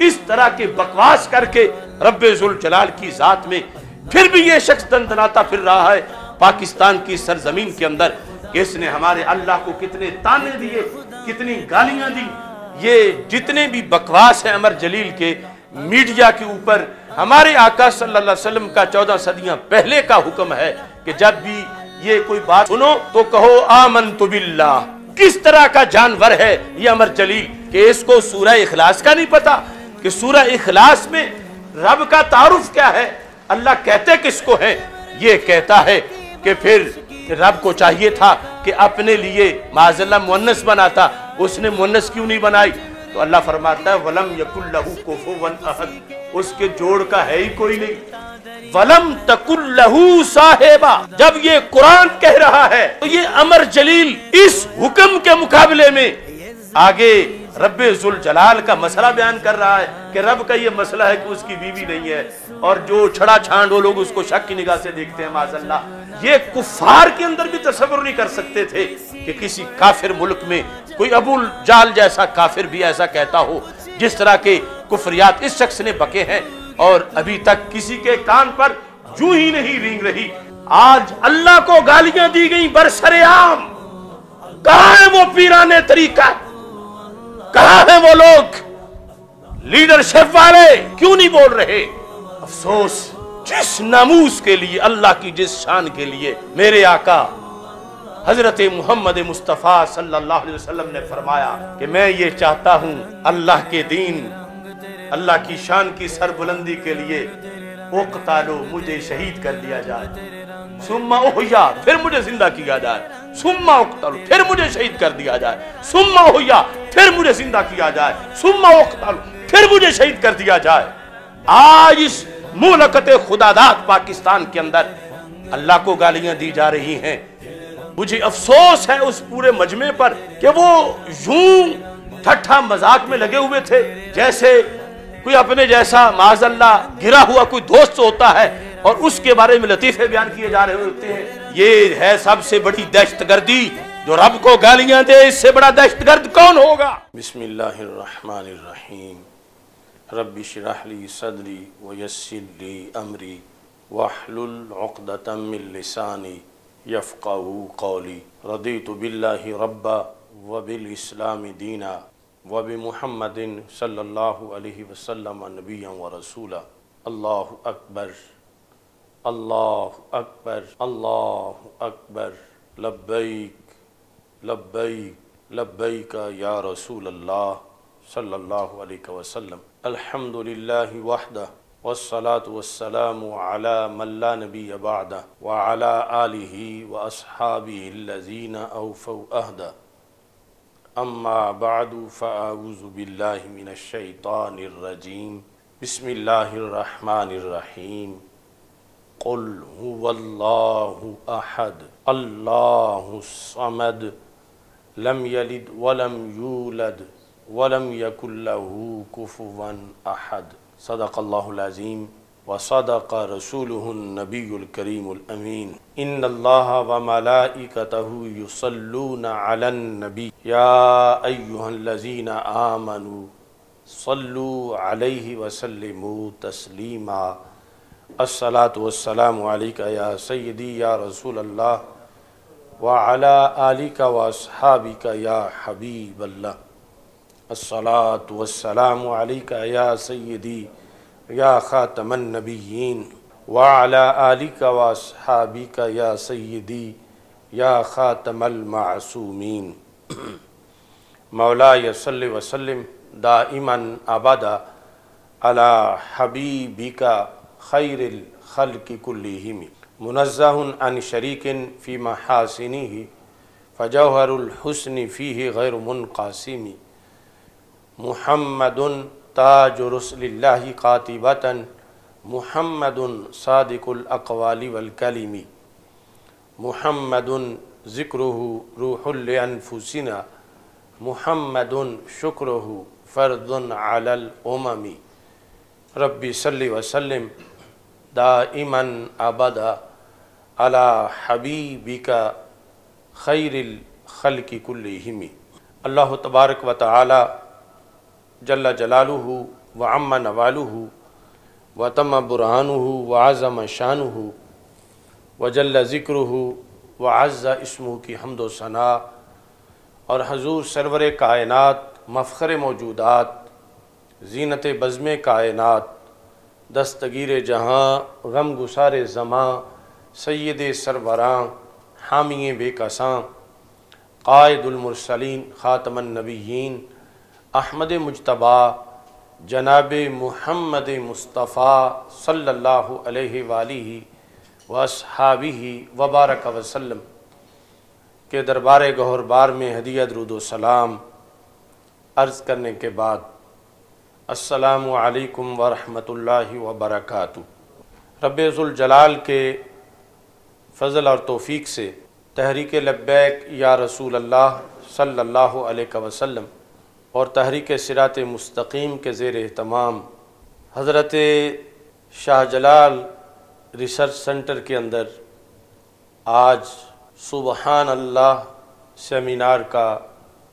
इस तरह के बकवास करके रब्बुल जलाल की जात में फिर भी ये शख्स दंदनाता फिर रहा है। पाकिस्तान की सरजमीन के अंदर इसने हमारे अल्लाह को कितने ताने दिए, कितनी गालियाँ दी। ये जितने भी बकवास है अमर जलील के, मीडिया के ऊपर, हमारे आका सल्लल्लाहु अलैहि वसल्लम का चौदह सदियाँ पहले का हुक्म है कि जब भी ये कोई बात सुनो तो कहो आमन तो बिल्ला किस तरह का जानवर है ये अमर जलील? कि इसको सूरह इखलास का नहीं पता कि सूरह इखलास में रब का तारुफ क्या है? अल्लाह कहते किसको है? ये कहता है कि फिर रब को चाहिए था कि अपने लिए माजल्ला मुन्नस बनाता। उसने मुन्नस क्यों नहीं बनाई? तो अल्लाह फरमाता है, वलम यकुल्लहु कुफुवन अहद। उसके जोड़ का है ही कोई नहीं। वलम तकुल्लहु साहेबा। जब ये कुरान कह रहा है तो ये अमर जलील इस हुक्म के मुकाबले में आगे रब जलाल का मसला बयान कर रहा है कि रब का ये मसला है कि उसकी बीवी नहीं है और जो छड़ा छांड वो लोग उसको शक की निगाह से देखते हैं माजल्ला ये कुफार के अंदर भी तस्वर नहीं कर सकते थे कि किसी काफिर मुल्क में कोई अबुल जाल जैसा काफिर भी ऐसा कहता हो, जिस तरह के कुफरियात इस शख्स ने बके हैं और अभी तक किसी के कान पर जू ही नहीं रींग रही। आज अल्लाह को गालियाँ दी गई बरसरेआम कहा है वो पीराने तरीका? कहा है वो लोग? लीडरशिप वाले, क्यों नहीं बोल रहे? अफसोस, जिस नमूस के लिए, अल्लाह की जिस शान के लिए मेरे आका, हज़रत मोहम्मद मुस्तफ़ा सल्लल्लाहु अलैहि वसल्लम ने फरमाया कि मैं ये चाहता हूँ अल्लाह के दीन, अल्लाह की शान की सरबुलंदी के लिए ओकतालो मुझे शहीद कर दिया जाए सुम्मा ओहिया फिर मुझे ज़िंदा किया जाए सुम्मा उकतालू, फिर मुझे शहीद कर दिया जाए सुम्मा ओहिया फिर मुझे ज़िंदा किया जाए सुम्मा उकतालू, फिर मुझे शहीद कर दिया जाए आज इस मुलकत खुदादात पाकिस्तान के अंदर अल्लाह को गालियाँ दी जा रही हैं। मुझे अफसोस है उस पूरे मजमे पर कि वो यूँ ठट्ठा मज़ाक में लगे हुए थे, जैसे कोई अपने जैसा माजल्ला गिरा हुआ कोई दोस्त होता है और उसके बारे में लतीफे बयान किए जा रहे होते हैं, ये है सबसे बड़ी दहशत गर्दी जो रब को गालियाँ दे, इससे बड़ा दहशत गर्द कौन होगा? बिस्मिल्लाहिर्रहमानिर्रहीम। रब्बि शरहली सदरी वयस्सिरली अमरी वहलुल उक़दतम मिन लिसानी यफ़क़हू क़ौली। रदीतु बिल्लाहि रब्बा व बिल इस्लामी दीना। व बि मुहम्मदिन सल्लल्लाहु अलैहि वसल्लम नबिय्यन व रसूला अल्लाहु अकबर अल्लाहु अकबर अल्लाहु अकबर लब्बैक लब्बैक लब्बैक या रसूल अल्लाह सल्लल्लाहु अलैहि वसल्लम अल्हम्दुलिल्लाहि वहदा वस्सलातु वस्सलामु अला मल्ला नबी बादा व अला आलिहि व अस्हाबिहि अल्लज़ीना औफ़ौ अहदा अम्मा बादु फ़ाऊज़ु बिल्लाहि मिनश शैतानिर रजीम बिस्मिल्लाहिर रहमानिर रहीम कुल हुवल्लाहु अहद अल्लाहु समद लम यलिद वलम यूलद वलम यकुल्लहु कुफुवन अहद सदक़ल्लाहुल अज़ीम व सदक़ रसूलुहुन नबीयुल करीमुल अमीन इन्नल्लाह व मलाइकतहु युसल्लूना अलन नबी या अय्युहल्लज़ीना आमनु सल्लु अलैहि व तस्लीमा अस्सलातु वस्सलामु या सय्यदी या रसूल अल्लाह व अला आलिका व अस्हाबिका या हबीब अल्लाह अस्सलातु वस्सलामु या सय्यदी या ख़ातमन नबिय्यीन व अला आलिका व अस्हाबिका या सय्यदी, या ख़ातमल मासूमीन। मौला यसल्लि वसल्लिम, दाइमन आबादा, अला हबीबिका खैरिल खल्क़ि कुल्लिहिम। मुनज़्ज़हुन अन शरीकिन फ़ी महासिनिही, फ़जौहरुल हुस्नि फ़ीहि गैर मुनक़ासिमी। मुहम्मदुन ताज रसलिल्लाहि कातिबतन मुहम्मदुन सादिकुल अक़वाली वल कलिमी मुहम्मदुन ज़िक्रुहु रूहुल अनफुसिना मुहम्मदुन शुक्रुहु फ़र्दुन उममी रब्बी सल्लि वसल्लिम दाइमन अबदा अला हबीबिका खैरिल खल्क़ि कुल्लिहिमी अल्लाह तबारक व जल्ला जलालुहु व अम्मा नवालू व तम बुरहान व आज़म शान व जल ज़िक्र हो व अज़्ज़ा इसमू की हमद सना। और हजूर सरवर कायनत मफ़र मौजूदात, जीनत बज़म कायनत, दस्तगीर जहाँ गम गुसार ज़माँ सैद सरबराँ हामी बेकसां कायदुलमरसलिन ख़ातमनबीन अहमद मुशतबा जनाब महमद मुस्तफ़ा अलैहि वसहाबी वबारक वसल्लम के दरबार गहरबार में हदिया दरुदोसलाम अर्ज़ करने के बाद असलकम वरहमतुल्लाहि वबरकातुहू रब्ज़ुलजलाल के फ़ज़ल और तोफ़ी से तहरीक लब्बैक या रसूल अल्लाह सल्लल्लाहु अलैहि वसल्लम और तहरीक सिरात मुस्तकीम के ज़ेर तमाम हज़रत शाह जलाल रिसर्च सेंटर के अंदर आज सुबहान अल्लाह सेमिनार का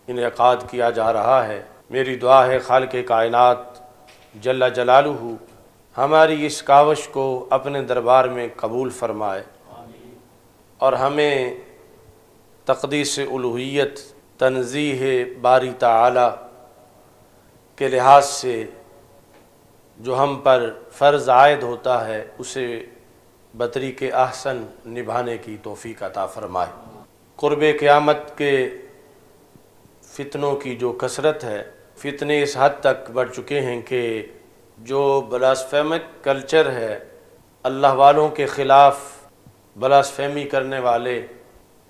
इनका किया जा रहा है। मेरी दुआ है खाल के कायनत जल्ला जलालू हमारी इस कावश को अपने दरबार में कबूल फरमाए। और हमें तकदीस उलूहियत तनजीह बारी ताला के लिहाज से जो हम पर फ़र्ज़ आयद होता है, उसे बतरी के आहसन निभाने की तोफ़ी अता फ़रमाए। क़ुरब क़यामत के फ़ितनों की जो कसरत है, फितने इस हद तक बढ़ चुके हैं कि जो बलासफेमिक कल्चर है, अल्लाह वालों के ख़िलाफ़ बलासफेमी करने वाले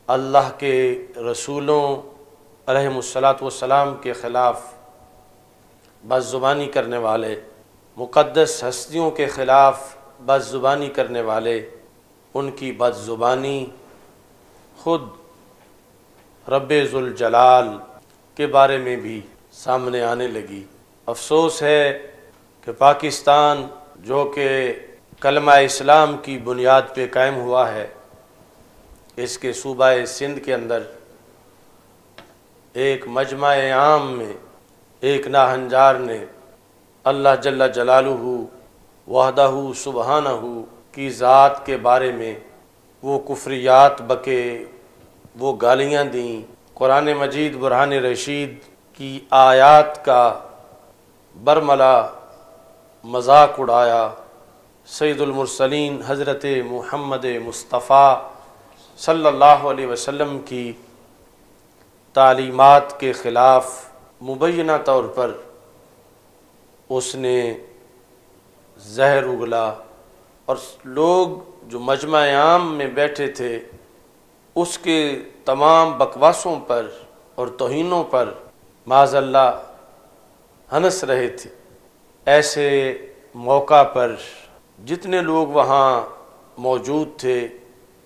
अल्लाह के रसूलों अलैहिस्सलाम के ख़िलाफ़ बदज़ुबानी करने वाले मुक़दस हस्तियों के ख़िलाफ़ बदज़ुबानी करने वाले, उनकी बदज़ुबानी ख़ुद रब्ज़ुलजलाल के बारे में भी सामने आने लगी। अफसोस है कि पाकिस्तान, जो कि कलमा इस्लाम की बुनियाद पे कायम हुआ है, इसके सूबा सिंध के अंदर एक मजमा आम में एक ना नाहंजार ने अल्लाह जल्ला जलालू वहदहू सुबहानहू की ज़ात के बारे में वो कुफरियात बके, वो गालियाँ दीं। कुरान मजीद बुरहान रशीद की आयात का बरमला मज़ाक उड़ाया। सैदुलमरसलिन हज़रत महमद मुस्तफ़ा सल्लल्लाहु अलैहि वसल्लम की तालीमात के ख़िलाफ़ मुबैना तौर पर उसने जहर उगला और लोग जो मजमा आम में बैठे थे, उसके तमाम बकवासों पर और तोहनों पर माजल्ला हंस रहे थे। ऐसे मौका पर जितने लोग वहाँ मौजूद थे,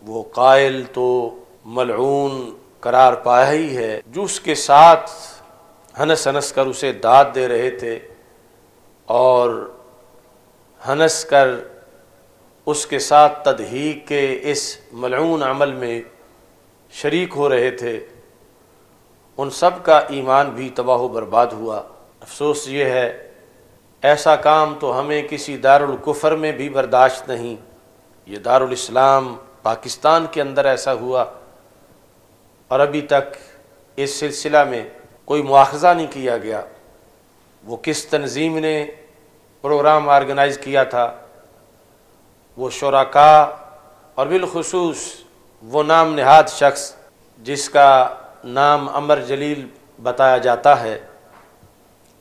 वो कायल तो मलून करार पाया ही है, जो उसके साथ हनस हनस कर उसे दाद दे रहे थे और हनस कर उसके साथ तदहीक के इस मलून अमल में शरीक हो रहे थे। उन सब का ईमान भी तबाह बर्बाद हुआ। अफसोस ये है, ऐसा काम तो हमें किसी दारुलकुफ़र में भी बर्दाश्त नहीं। ये दारुल इस्लाम पाकिस्तान के अंदर ऐसा हुआ और अभी तक इस सिलसिला में कोई मुआवजा नहीं किया गया। वो किस तनजीम ने प्रोग्राम ऑर्गेनाइज किया था? वो शराका और बिलखसूस वो नाम नहाद शख्स जिसका नाम अमर जलील बताया जाता है।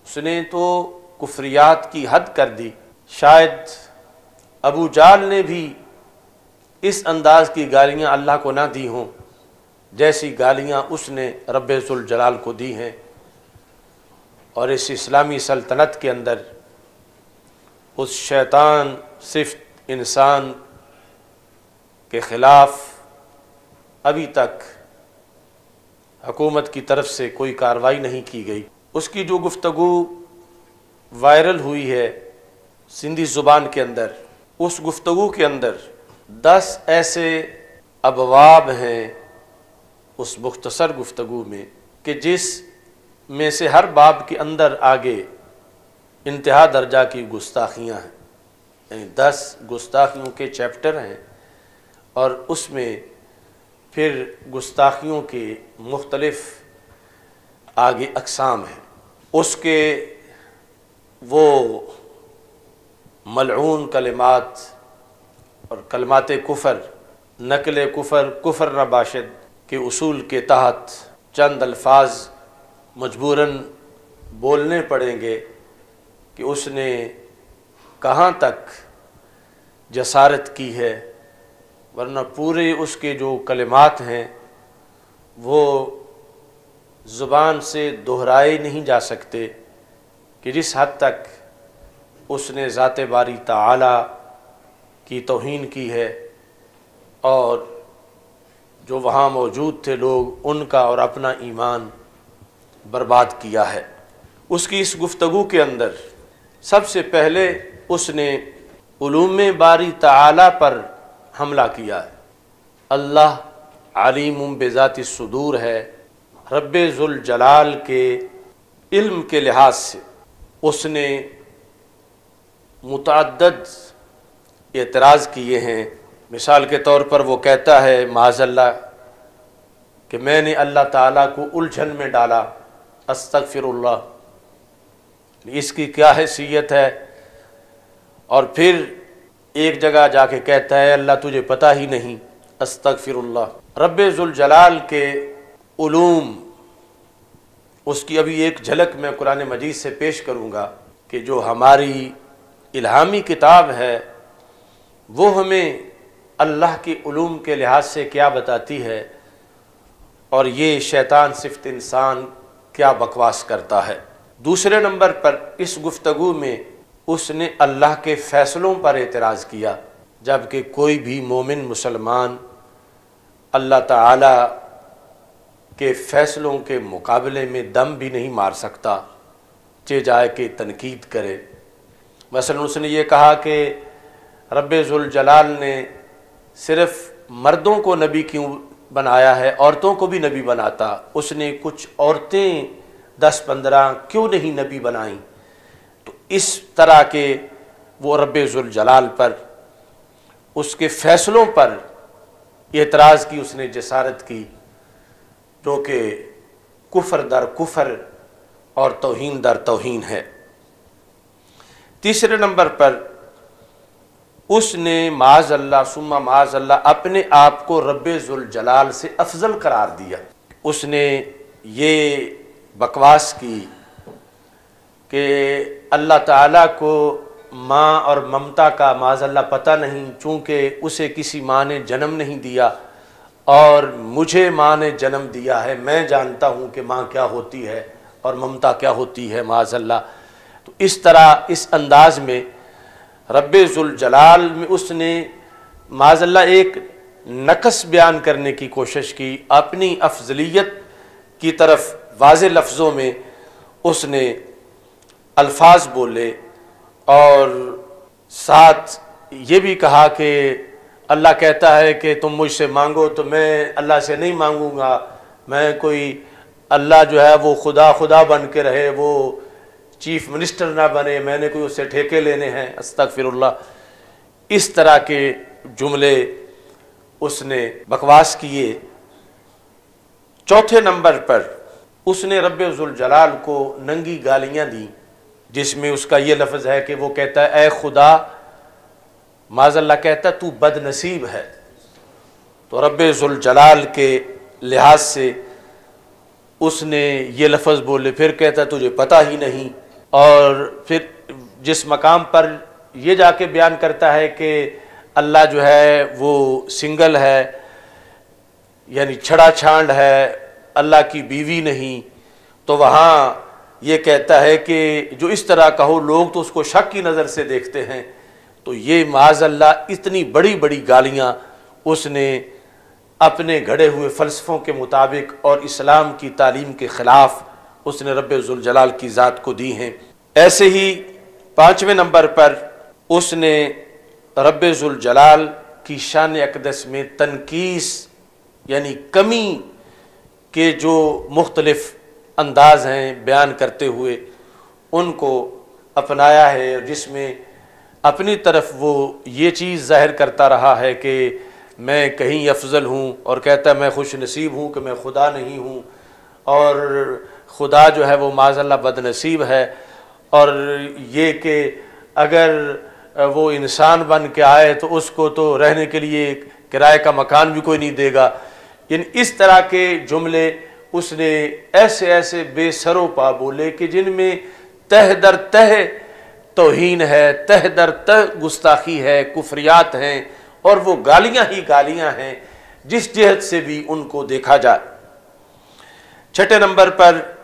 उसने तो कुफरियात की हद कर दी। शायद अबू जाल ने भी इस अंदाज की गालियाँ अल्लाह को ना दी हों। जैसी गालियाँ उसने जलाल को दी हैं और इस इस्लामी सल्तनत के अंदर उस शैतान सिर्फ़ इंसान के ख़िलाफ़ अभी तक हकूमत की तरफ़ से कोई कार्रवाई नहीं की गई। उसकी जो गुफ्तगु वायरल हुई है सिंधी ज़ुबान के अंदर, उस गुफ्तगु के अंदर दस ऐसे अबवाब हैं उस मुख्तसर गुफ्तगु में कि जिस में से हर बाब के अंदर आगे इंतहा दर्जा की गुस्ताखियाँ हैं। यानी दस गुस्ताखियों के चैप्टर हैं और उसमें फिर गुस्ताखियों के मुख्तलफ़ आगे अकसाम हैं। उसके वो मलून कलमात और कलमात कुफर, नकल कुफर कुफर नबाशद के असूल के तहत चंद अल्फाज मजबूरन बोलने पड़ेंगे कि उसने कहाँ तक जसारत की है, वरना पूरे उसके जो कलमात हैं, वो ज़ुबान से दोहराए नहीं जा सकते कि जिस हद तक उसने ज़ात बारी ताला की तोहन की है और जो वहाँ मौजूद थे लोग, उनका और अपना ईमान बर्बाद किया है। उसकी इस गुफ्तगु के अंदर सबसे पहले उसने उलूम बारी ताला पर हमला किया है। अल्लाह आलिम बेज़ाती सदूर है रब जलाल के इल्म के लिहाज से। उसने मुतद एतराज़ किए हैं मिसाल के तौर पर वो कहता है माजल्ला कि मैंने अल्लाह ताला को उलझन में डाला, अस्तगफिरुल्लाह। इसकी क्या हैसियत है? और फिर एक जगह जाके कहता है, अल्लाह, तुझे पता ही नहीं, अस्तगफिरुल्लाह। रब जलाल के उलूम, उसकी अभी एक झलक मैं कुरान मजीद से पेश करूँगा कि जो हमारी इल्हामी किताब है, वो हमें अल्लाह के उलूम के लिहाज से क्या बताती है और ये शैतान सिफ्त इंसान क्या बकवास करता है। दूसरे नंबर पर इस गुफ्तगु में उसने अल्लाह के फ़ैसलों पर एतराज़ किया, जबकि कोई भी मोमिन मुसलमान अल्लाह ताला के फ़ैसलों के मुकाबले में दम भी नहीं मार सकता चे जाए के तनकीद करे। मसलन उसने ये कहा कि रब जलाल ने सिर्फ़ मर्दों को नबी क्यों बनाया है, औरतों को भी नबी बनाता? उसने कुछ औरतें दस पंद्रह क्यों नहीं नबी बनाई? तो इस तरह के वो रब जलाल पर, उसके फ़ैसलों पर एतराज़ की, उसने जसारत की, जो कि कुफर दर कुफर और तोहन दर तोहन है। तीसरे नंबर पर उसने माज अल्लाह सुम्मा माज अल्लाह अपने आप को रब जलाल से अफजल करार दिया। उसने ये बकवास की कि अल्लाह ताला को माँ और ममता का माज अल्लाह पता नहीं, चूँकि उसे किसी माँ ने जन्म नहीं दिया और मुझे माँ ने जन्म दिया है। मैं जानता हूँ कि माँ क्या होती है और ममता क्या होती है माजल्ला तो इस तरह, इस अंदाज में रब जलाल में उसने, माजल्ला एक नकस बयान करने की कोशिश की, अपनी अफजलियत की तरफ़ वाज लफ्ज़ों में उसने अल्फाज बोले और साथ ये भी कहा कि अल्लाह कहता है कि तुम मुझसे मांगो तो मैं अल्लाह से नहीं मांगूँगा, मैं कोई अल्लाह जो है वो खुदा खुदा बन के रहे, वो चीफ मिनिस्टर ना बने, मैंने कोई उससे ठेके लेने हैं अस्तक फिर इस तरह के जुमले उसने बकवास किए। चौथे नंबर पर उसने रब जलाल को नंगी गालियाँ दी, जिसमें उसका ये लफ्ज़ है कि वो कहता है ए खुदा माजल्ला कहता, तू बदनसीब है। तो रब जलाल के लिहाज से उसने ये लफ्ज़ बोले, फिर कहता, तुझे पता ही नहीं और फिर जिस मकाम पर ये जाके बयान करता है कि अल्लाह जो है वो सिंगल है, यानी छड़ा छांड है, अल्लाह की बीवी नहीं तो वहाँ ये कहता है कि जो इस तरह कहो लोग तो उसको शक की नज़र से देखते हैं। तो ये माजल्ला इतनी बड़ी बड़ी गालियाँ उसने अपने घड़े हुए फ़लसफ़ों के मुताबिक और इस्लाम की तालीम के ख़िलाफ़ उसने रब जलाल की ज़ात को दी हैं। ऐसे ही पाँचवें नंबर पर उसने रब जलाल की शान अकदस में तनकीस, यानी कमी के जो मुख्तलफ़ अंदाज हैं बयान करते हुए उनको अपनाया है, जिसमें अपनी तरफ़ वो ये चीज़ ज़ाहिर करता रहा है कि मैं कहीं अफजल हूँ और कहता है, मैं खुश नसीब हूँ कि मैं खुदा नहीं हूँ। और खुदा जो है वो माजल्ला बदनसीब है। और ये कि अगर वो इंसान बन के आए तो उसको तो रहने के लिए किराए का मकान भी कोई नहीं देगा। यानी इस तरह के जुमले उसने ऐसे ऐसे बेसरों पा बोले कि जिनमें तह दर तह तोहन है, तह दर तह गुस्ताखी है, कुफरियात हैं और वो गालियाँ ही गालियाँ हैं, जिस जहत से भी उनको देखा जाए। छठे नंबर पर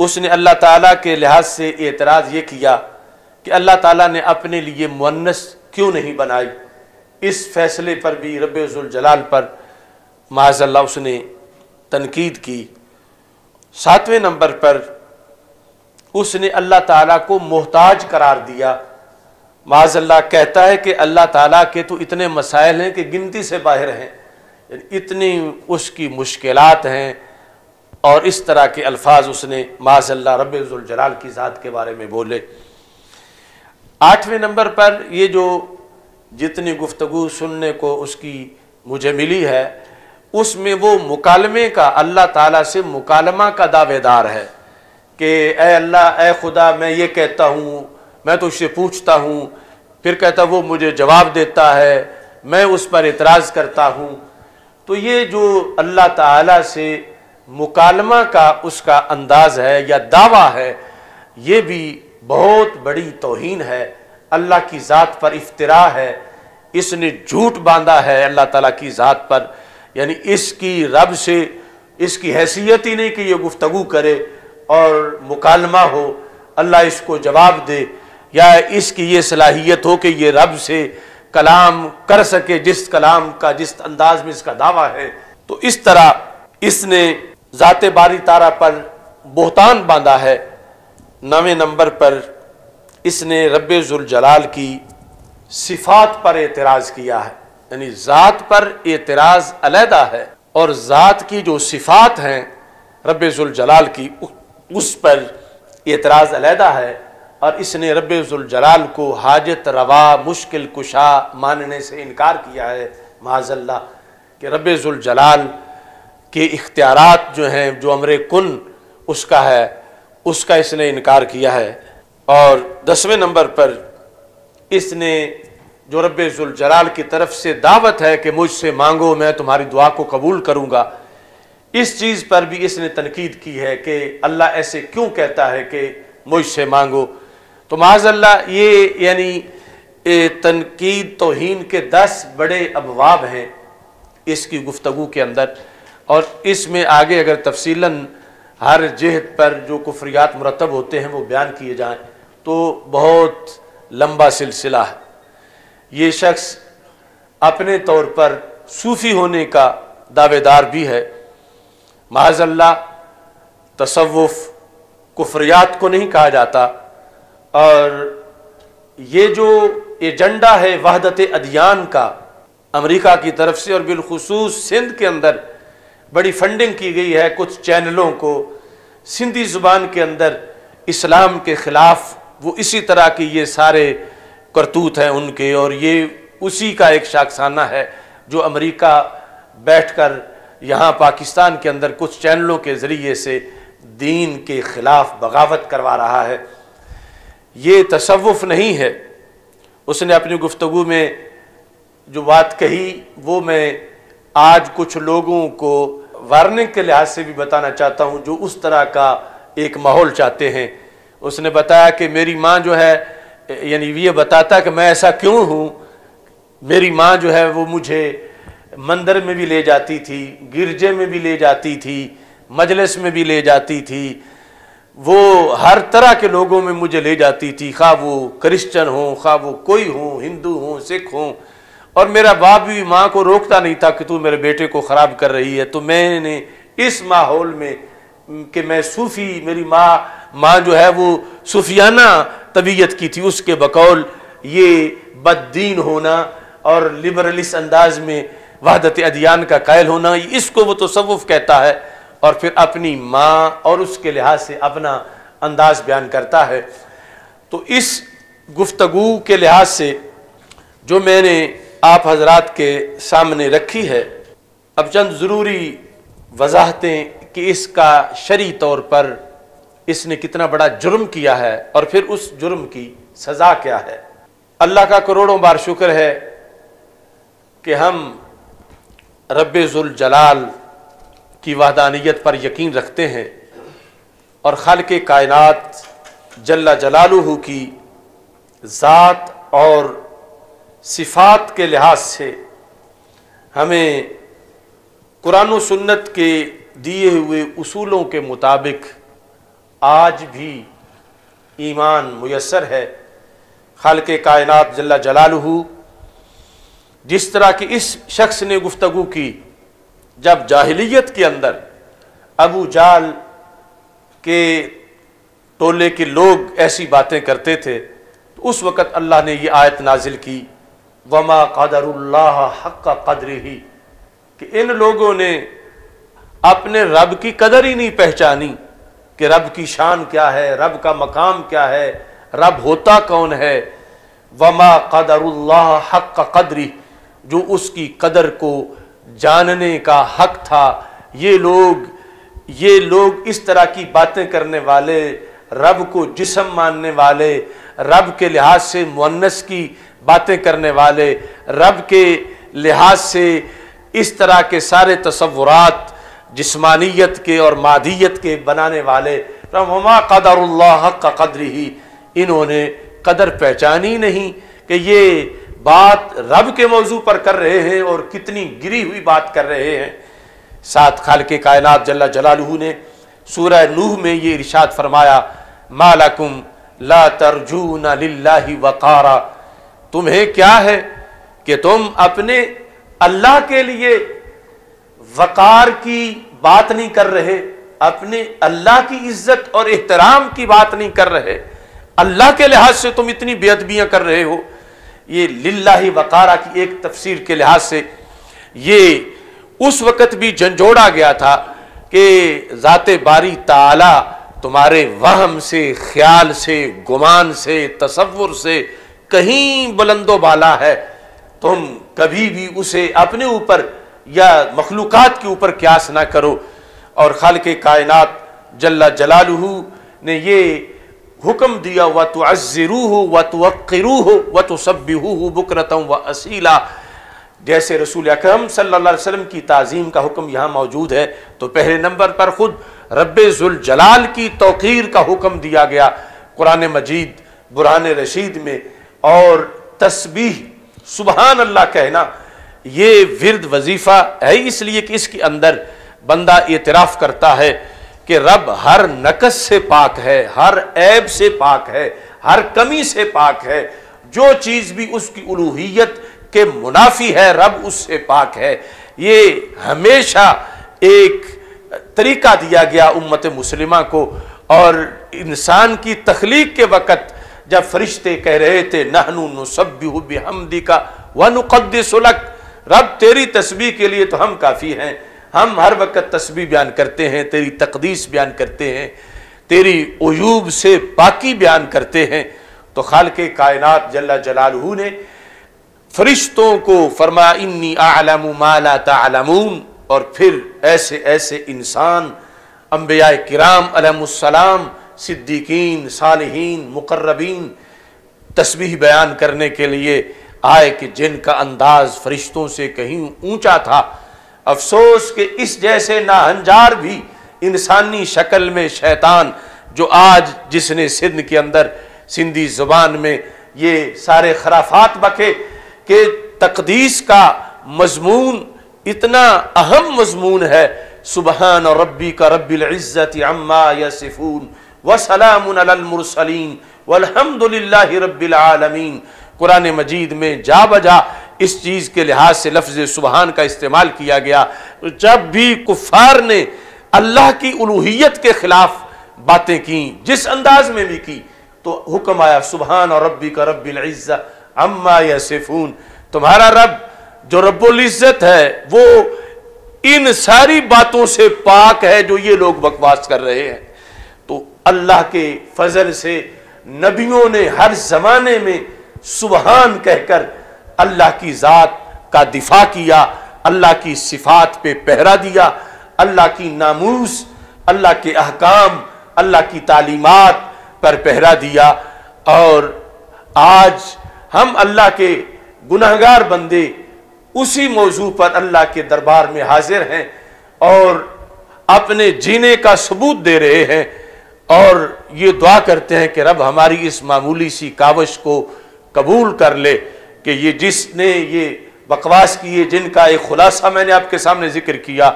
उसने अल्लाह ताला के लिहाज से एतराज़ ये किया कि अल्लाह ताला ने अपने लिए मुन्नस क्यों नहीं बनाई? इस फैसले पर भी रब जलाल पर माजल्ला उसने तनकीद की। सातवें नंबर पर उसने अल्लाह ताला को मोहताज करार दिया। माजल्ला कहता है कि अल्लाह ताला के तो इतने मसाइल हैं कि गिनती से बाहर हैं। इतनी उसकी मुश्किलात हैं और इस तरह के अल्फाज उसने माजल्ला रबाल की ज़ात के बारे में बोले। आठवें नंबर पर ये जो जितनी गुफ्तगु सुनने को उसकी मुझे मिली है, उसमें वो मुकालमे का, अल्लाह ताला से मुकालमा का दावेदार है कि, ए अल्लाह, ए खुदा, मैं ये कहता हूँ, मैं तो उससे पूछता हूँ, फिर कहता वो मुझे जवाब देता है, मैं उस पर इतराज़ करता हूँ। तो ये जो अल्लाह ताला से मुकालमा का उसका अंदाज है या दावा है, ये भी बहुत बड़ी तोहन है। अल्लाह की ज़ात पर इफ्तरा है। इसने झूठ बांधा है अल्लाह ताला की ज़ात पर। यानी इसकी रब से इसकी हैसियत ही नहीं कि ये गुफ्तगु करे और मुकालमा हो। अल्लाह इसको जवाब दे या इसकी ये सलाहियत हो कि ये रब से कलाम कर सके, जिस कलाम का, जिस अंदाज में इसका दावा है। तो इस तरह इसने ज़ात बारी तारा पर बोहतान बांधा है। नवे नंबर पर इसने रब जलाल की सिफात पर एतराज़ किया है। यानी ज़ात पर एतराज़ अलहदा है और ज़ात की जो सिफात हैं रब जलाल की उस पर एतराज़ अलहदा है और इसने रब जलाल को हाजत, रवा, मुश्किल, कुशा मानने से इनकार किया है। माजल्ला कि रब जलाल के इख्तियार जो हैं, जो अमर कन, उसका है, उसका इसने इनकार किया है। और दसवें नंबर पर इसने जो रबाल की तरफ़ से दावत है कि मुझसे मांगो, मैं तुम्हारी दुआ को कबूल करूँगा। इस चीज़ पर भी इसने तनकीद की है कि अल्लाह ऐसे क्यों कहता है कि मुझसे मांगो। तो माजल्ला ये यानी तनकीद, तोहन के दस बड़े अबवाब हैं इसकी गुफ्तु के अंदर। और इसमें आगे अगर तफसीला हर जहद पर जो कुफरियात मुरतब होते हैं वो बयान किए जाएँ तो बहुत लंबा सिलसिला है। ये शख्स अपने तौर पर सूफ़ी होने का दावेदार भी है। माजल्ला तसवुफ़ कुफरियात को नहीं कहा जाता। और ये जो एजेंडा है वहदत अदियान का अमेरिका की तरफ़ से और बिलखसूस सिंध के अंदर बड़ी फंडिंग की गई है कुछ चैनलों को। सिंधी ज़ुबान के अंदर इस्लाम के ख़िलाफ़ वो इसी तरह के ये सारे करतूत हैं उनके और ये उसी का एक शाखसाना है जो अमेरिका बैठकर यहाँ पाकिस्तान के अंदर कुछ चैनलों के ज़रिए से दीन के ख़िलाफ़ बगावत करवा रहा है। ये तसवुफ़ नहीं है। उसने अपनी गुफ्तु में जो बात कही, वो मैं आज कुछ लोगों को वार्निंग के लिहाज से भी बताना चाहता हूँ, जो उस तरह का एक माहौल चाहते हैं। उसने बताया कि मेरी माँ जो है, यानी ये बताता कि मैं ऐसा क्यों हूँ? मेरी माँ जो है, वो मुझे मंदिर में भी ले जाती थी, गिरजे में भी ले जाती थी, मजलिस में भी ले जाती थी। वो हर तरह के लोगों में मुझे ले जाती थी। खा वो क्रिश्चन हो खा वो कोई हो, हिंदू हो, सिख हो और मेरा बाप भी माँ को रोकता नहीं था कि तू मेरे बेटे को ख़राब कर रही है। तो मैंने इस माहौल में कि मैं सूफ़ी, मेरी माँ माँ जो है वो सूफियाना तबीयत की थी, उसके बकौल ये बददीन होना और लिबरलिस अंदाज में वहदत अदियान का कायल होना इसको वो तसवुफ़ कहता है और फिर अपनी माँ और उसके लिहाज से अपना अंदाज बयान करता है। तो इस गुफ्तगु के लिहाज से जो मैंने आप हजरात के सामने रखी है। अब चंद ज़रूरी वजाहतें कि इसका शरी तौर पर इसने कितना बड़ा जुर्म किया है और फिर उस जुर्म की सज़ा क्या है। अल्लाह का करोड़ों बार शुक्र है कि हम जलाल की वादानियत पर यकीन रखते हैं और खल के कायनत जल्ला जलालू की ज़ात और सिफात के लिहाज से हमें कुरान सुन्नत के दिए हुए उसूलों के मुताबिक आज भी ईमान मैसर है। खाल के कायनात जल्ला जलालू जिस तरह की इस शख्स ने गुफ्तगु की, जब जाहिलियत के अंदर अबू जाल के टोले के लोग ऐसी बातें करते थे तो उस वक़्त अल्लाह ने यह आयत नाजिल की। वमा कदरुल्लाह हक का कदर ही कि इन लोगों ने अपने रब की कदर ही नहीं पहचानी, कि रब की शान क्या है, रब का मकाम क्या है, रब होता कौन है। वमा कदरुल्लाह हक का कदरी, जो उसकी कदर को जानने का हक था। ये लोग ये लोग इस तरह की बातें करने वाले, रब को जिसम मानने वाले, रब के लिहाज से मुन्नस की बातें करने वाले, रब के लिहाज से इस तरह के सारे तस्वुरात जिस्मानियत के और मादियत के बनाने वाले रमा कदर का कदर ही इन्होंने कदर पहचानी नहीं कि ये बात रब के मौजू पर कर रहे हैं और कितनी गिरी हुई बात कर रहे हैं। साथ खाल के कायनात जल्ला जलालू ने सूरह नूह में ये इरशाद फरमाया, मालकुम ला तरजून लिल्लाहि वकारा तुम्हें क्या है कि तुम अपने अल्लाह के लिए वकार की बात नहीं कर रहे, अपने अल्लाह की इज़्ज़त और एहतराम की बात नहीं कर रहे? अल्लाह के लिहाज से तुम इतनी बेअदबियाँ कर रहे हो? ये लिल्लाही वकारा की एक तफसीर के लिहाज से ये उस वक़्त भी झंझोड़ा गया था कि ज़ात बारी ताला तुम्हारे वहम से, ख्याल से, गुमान से तस्वुर से कहीं बुलंदो बाला है। तुम कभी भी उसे अपने ऊपर या मखलूक़ात के ऊपर क्यास ना करो। और खाल के कायनात जल्ला जलालू ने ये हुक्म दिया व तो अज़रू हो व तो वक्रू हो व तो सब्बू हो बुकरतम व असीला। जैसे रसूल अक्रम वसल्लम की तज़ीम का हुक्म यहाँ मौजूद है तो पहले नंबर पर ख़ुद रब जलाल की तोक़ीर का हुक्म दिया गया। कुरान मजीद, बुरान रशीद में और तस्बीह सुबहान अल्लाह कहना, ये विरद वजीफ़ा है इसलिए कि इसके अंदर बंदा इतराफ़ करता है कि रब हर नकस से पाक है, हर ऐब से पाक है, हर कमी से पाक है, जो चीज़ भी उसकी उलूहियत के मुनाफी है, रब उससे पाक है। ये हमेशा एक तरीका दिया गया उम्मत मुसलिमा को और इंसान की तखलीक के वक़्त जब फरिश्ते कह रहे थे, नहनु नसब्बी हमदी का व नुक़दसलक रब, तेरी तस्बी के लिए तो हम काफ़ी हैं। हम हर वक्त तस्बी बयान करते हैं, तेरी तकदीस बयान करते हैं, तेरी अयूब से बाकी बयान करते हैं। तो खाल के कायनात जल्ला जलालहू ने फरिश्तों को फरमा इन्नी आलम माला तलमून और फिर ऐसे ऐसे इंसान अम्बिया कराम अलैहिस्सलाम सिद्दीकीन, सालहीन, मुकर्रबीन तस्वीर बयान करने के लिए आए कि जिनका अंदाज फरिश्तों से कहीं ऊँचा था। अफसोस के इस जैसे नाहंजार भी इंसानी शक्ल में शैतान, जो आज जिसने सिंध के अंदर सिंधी ज़ुबान में ये सारे खराफात बखे, कि तकदीस का मजमून, इतना अहम मजमून है, सुबहान और रब्बी का रब्बिल्ज़त अम्मा यसिफून। वसलामसलीन वलहमदिल्ला रबालमीन कुरान मजीद में जा बजा, इस चीज़ के लिहाज से लफ्ज़ सुबहान का इस्तेमाल किया गया। जब भी कुफ़ार ने अल्लाह की उलूहियत के ख़िलाफ़ बातें की, जिस अंदाज में भी की तो हुक्म आया, सुबहान और रब्बी का रब्बिल्ज़ा अम्मा या सिफून तुम्हारा रब जो रब्बुल है, वो इन सारी बातों से पाक है जो ये लोग बकवास कर रहे हैं। अल्लाह के फजल से नबियों ने हर जमाने में सुबहान कहकर अल्लाह की ज़ात का दिफा किया, अल्लाह की सिफात पे पहरा दिया, अल्लाह की नामूस, अल्लाह के अहकाम, अल्लाह की तालीमात पर पहरा दिया। और आज हम अल्लाह के गुनहगार बंदे उसी मौजू पर अल्लाह के दरबार में हाजिर हैं और अपने जीने का सबूत दे रहे हैं। और ये दुआ करते हैं कि रब हमारी इस मामूली सी कावश को कबूल कर ले कि ये जिसने ये बकवास किए जिनका एक खुलासा मैंने आपके सामने ज़िक्र किया,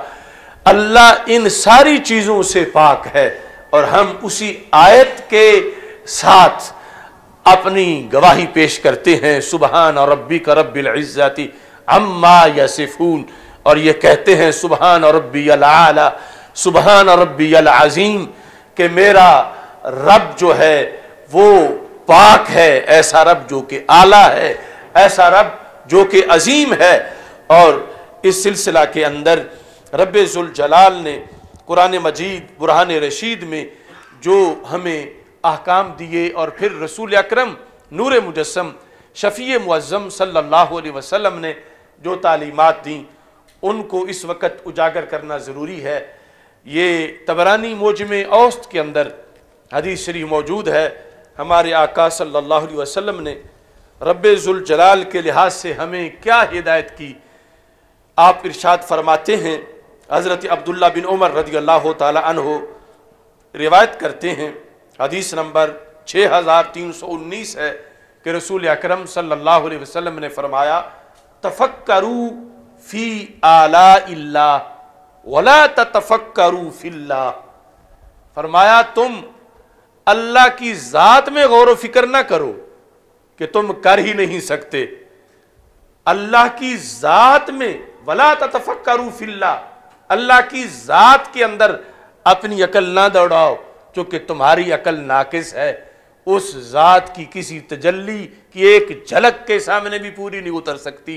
अल्लाह इन सारी चीज़ों से पाक है और हम उसी आयत के साथ अपनी गवाही पेश करते हैं। सुबहान और रब्बी का रब्बिल इज़्ज़ती अम्मा यसिफून। और ये कहते हैं, सुबहान और रब्बी अला सुबहान और रब्बी अज़ीम। कि मेरा रब जो है, वो पाक है, ऐसा रब जो कि आला है, ऐसा रब जो कि अजीम है। और इस सिलसिला के अंदर रब जलाल ने कुरान मजीद, बुरहान रशीद में जो हमें अहकाम दिए और फिर रसूल अक्रम, नूर मुजस्म शफ़ी मुज़म सल्लल्लाहु ने जो तालीमत दी, उनको इस वक्त उजागर करना ज़रूरी है। ये तबरानी मौजम औस्त के अंदर हदीस शरीफ मौजूद है। हमारे आका सल्लल्लाहु अलैहि वसल्लम ने रब जलाल के लिहाज से हमें क्या हिदायत की? आप इरशाद फरमाते हैं, हज़रत अब्दुल्ला बिन उमर रदी अल्लाह तहो रिवायत करते हैं, हदीस नंबर छः हज़ार तीन सौ उन्नीस है कि रसूल अक्रम सल्लल्लाहु अलैहि वसल्लम ने फरमाया, तफक्करू फ़ी आला वला तफक्करू फिल्ला। फरमाया, तुम अल्लाह की ज़ात में गौर फ़िक्र ना करो कि तुम कर ही नहीं सकते। अल्लाह की ज़ात में वला तफक्करू फिल्ला। अल्लाह की ज़ात के अंदर अपनी अकल ना दौड़ाओ चूँकि तुम्हारी अकल नाकिस है। उस ज़ात की किसी तजल्ली की एक झलक के सामने भी पूरी नहीं उतर सकती।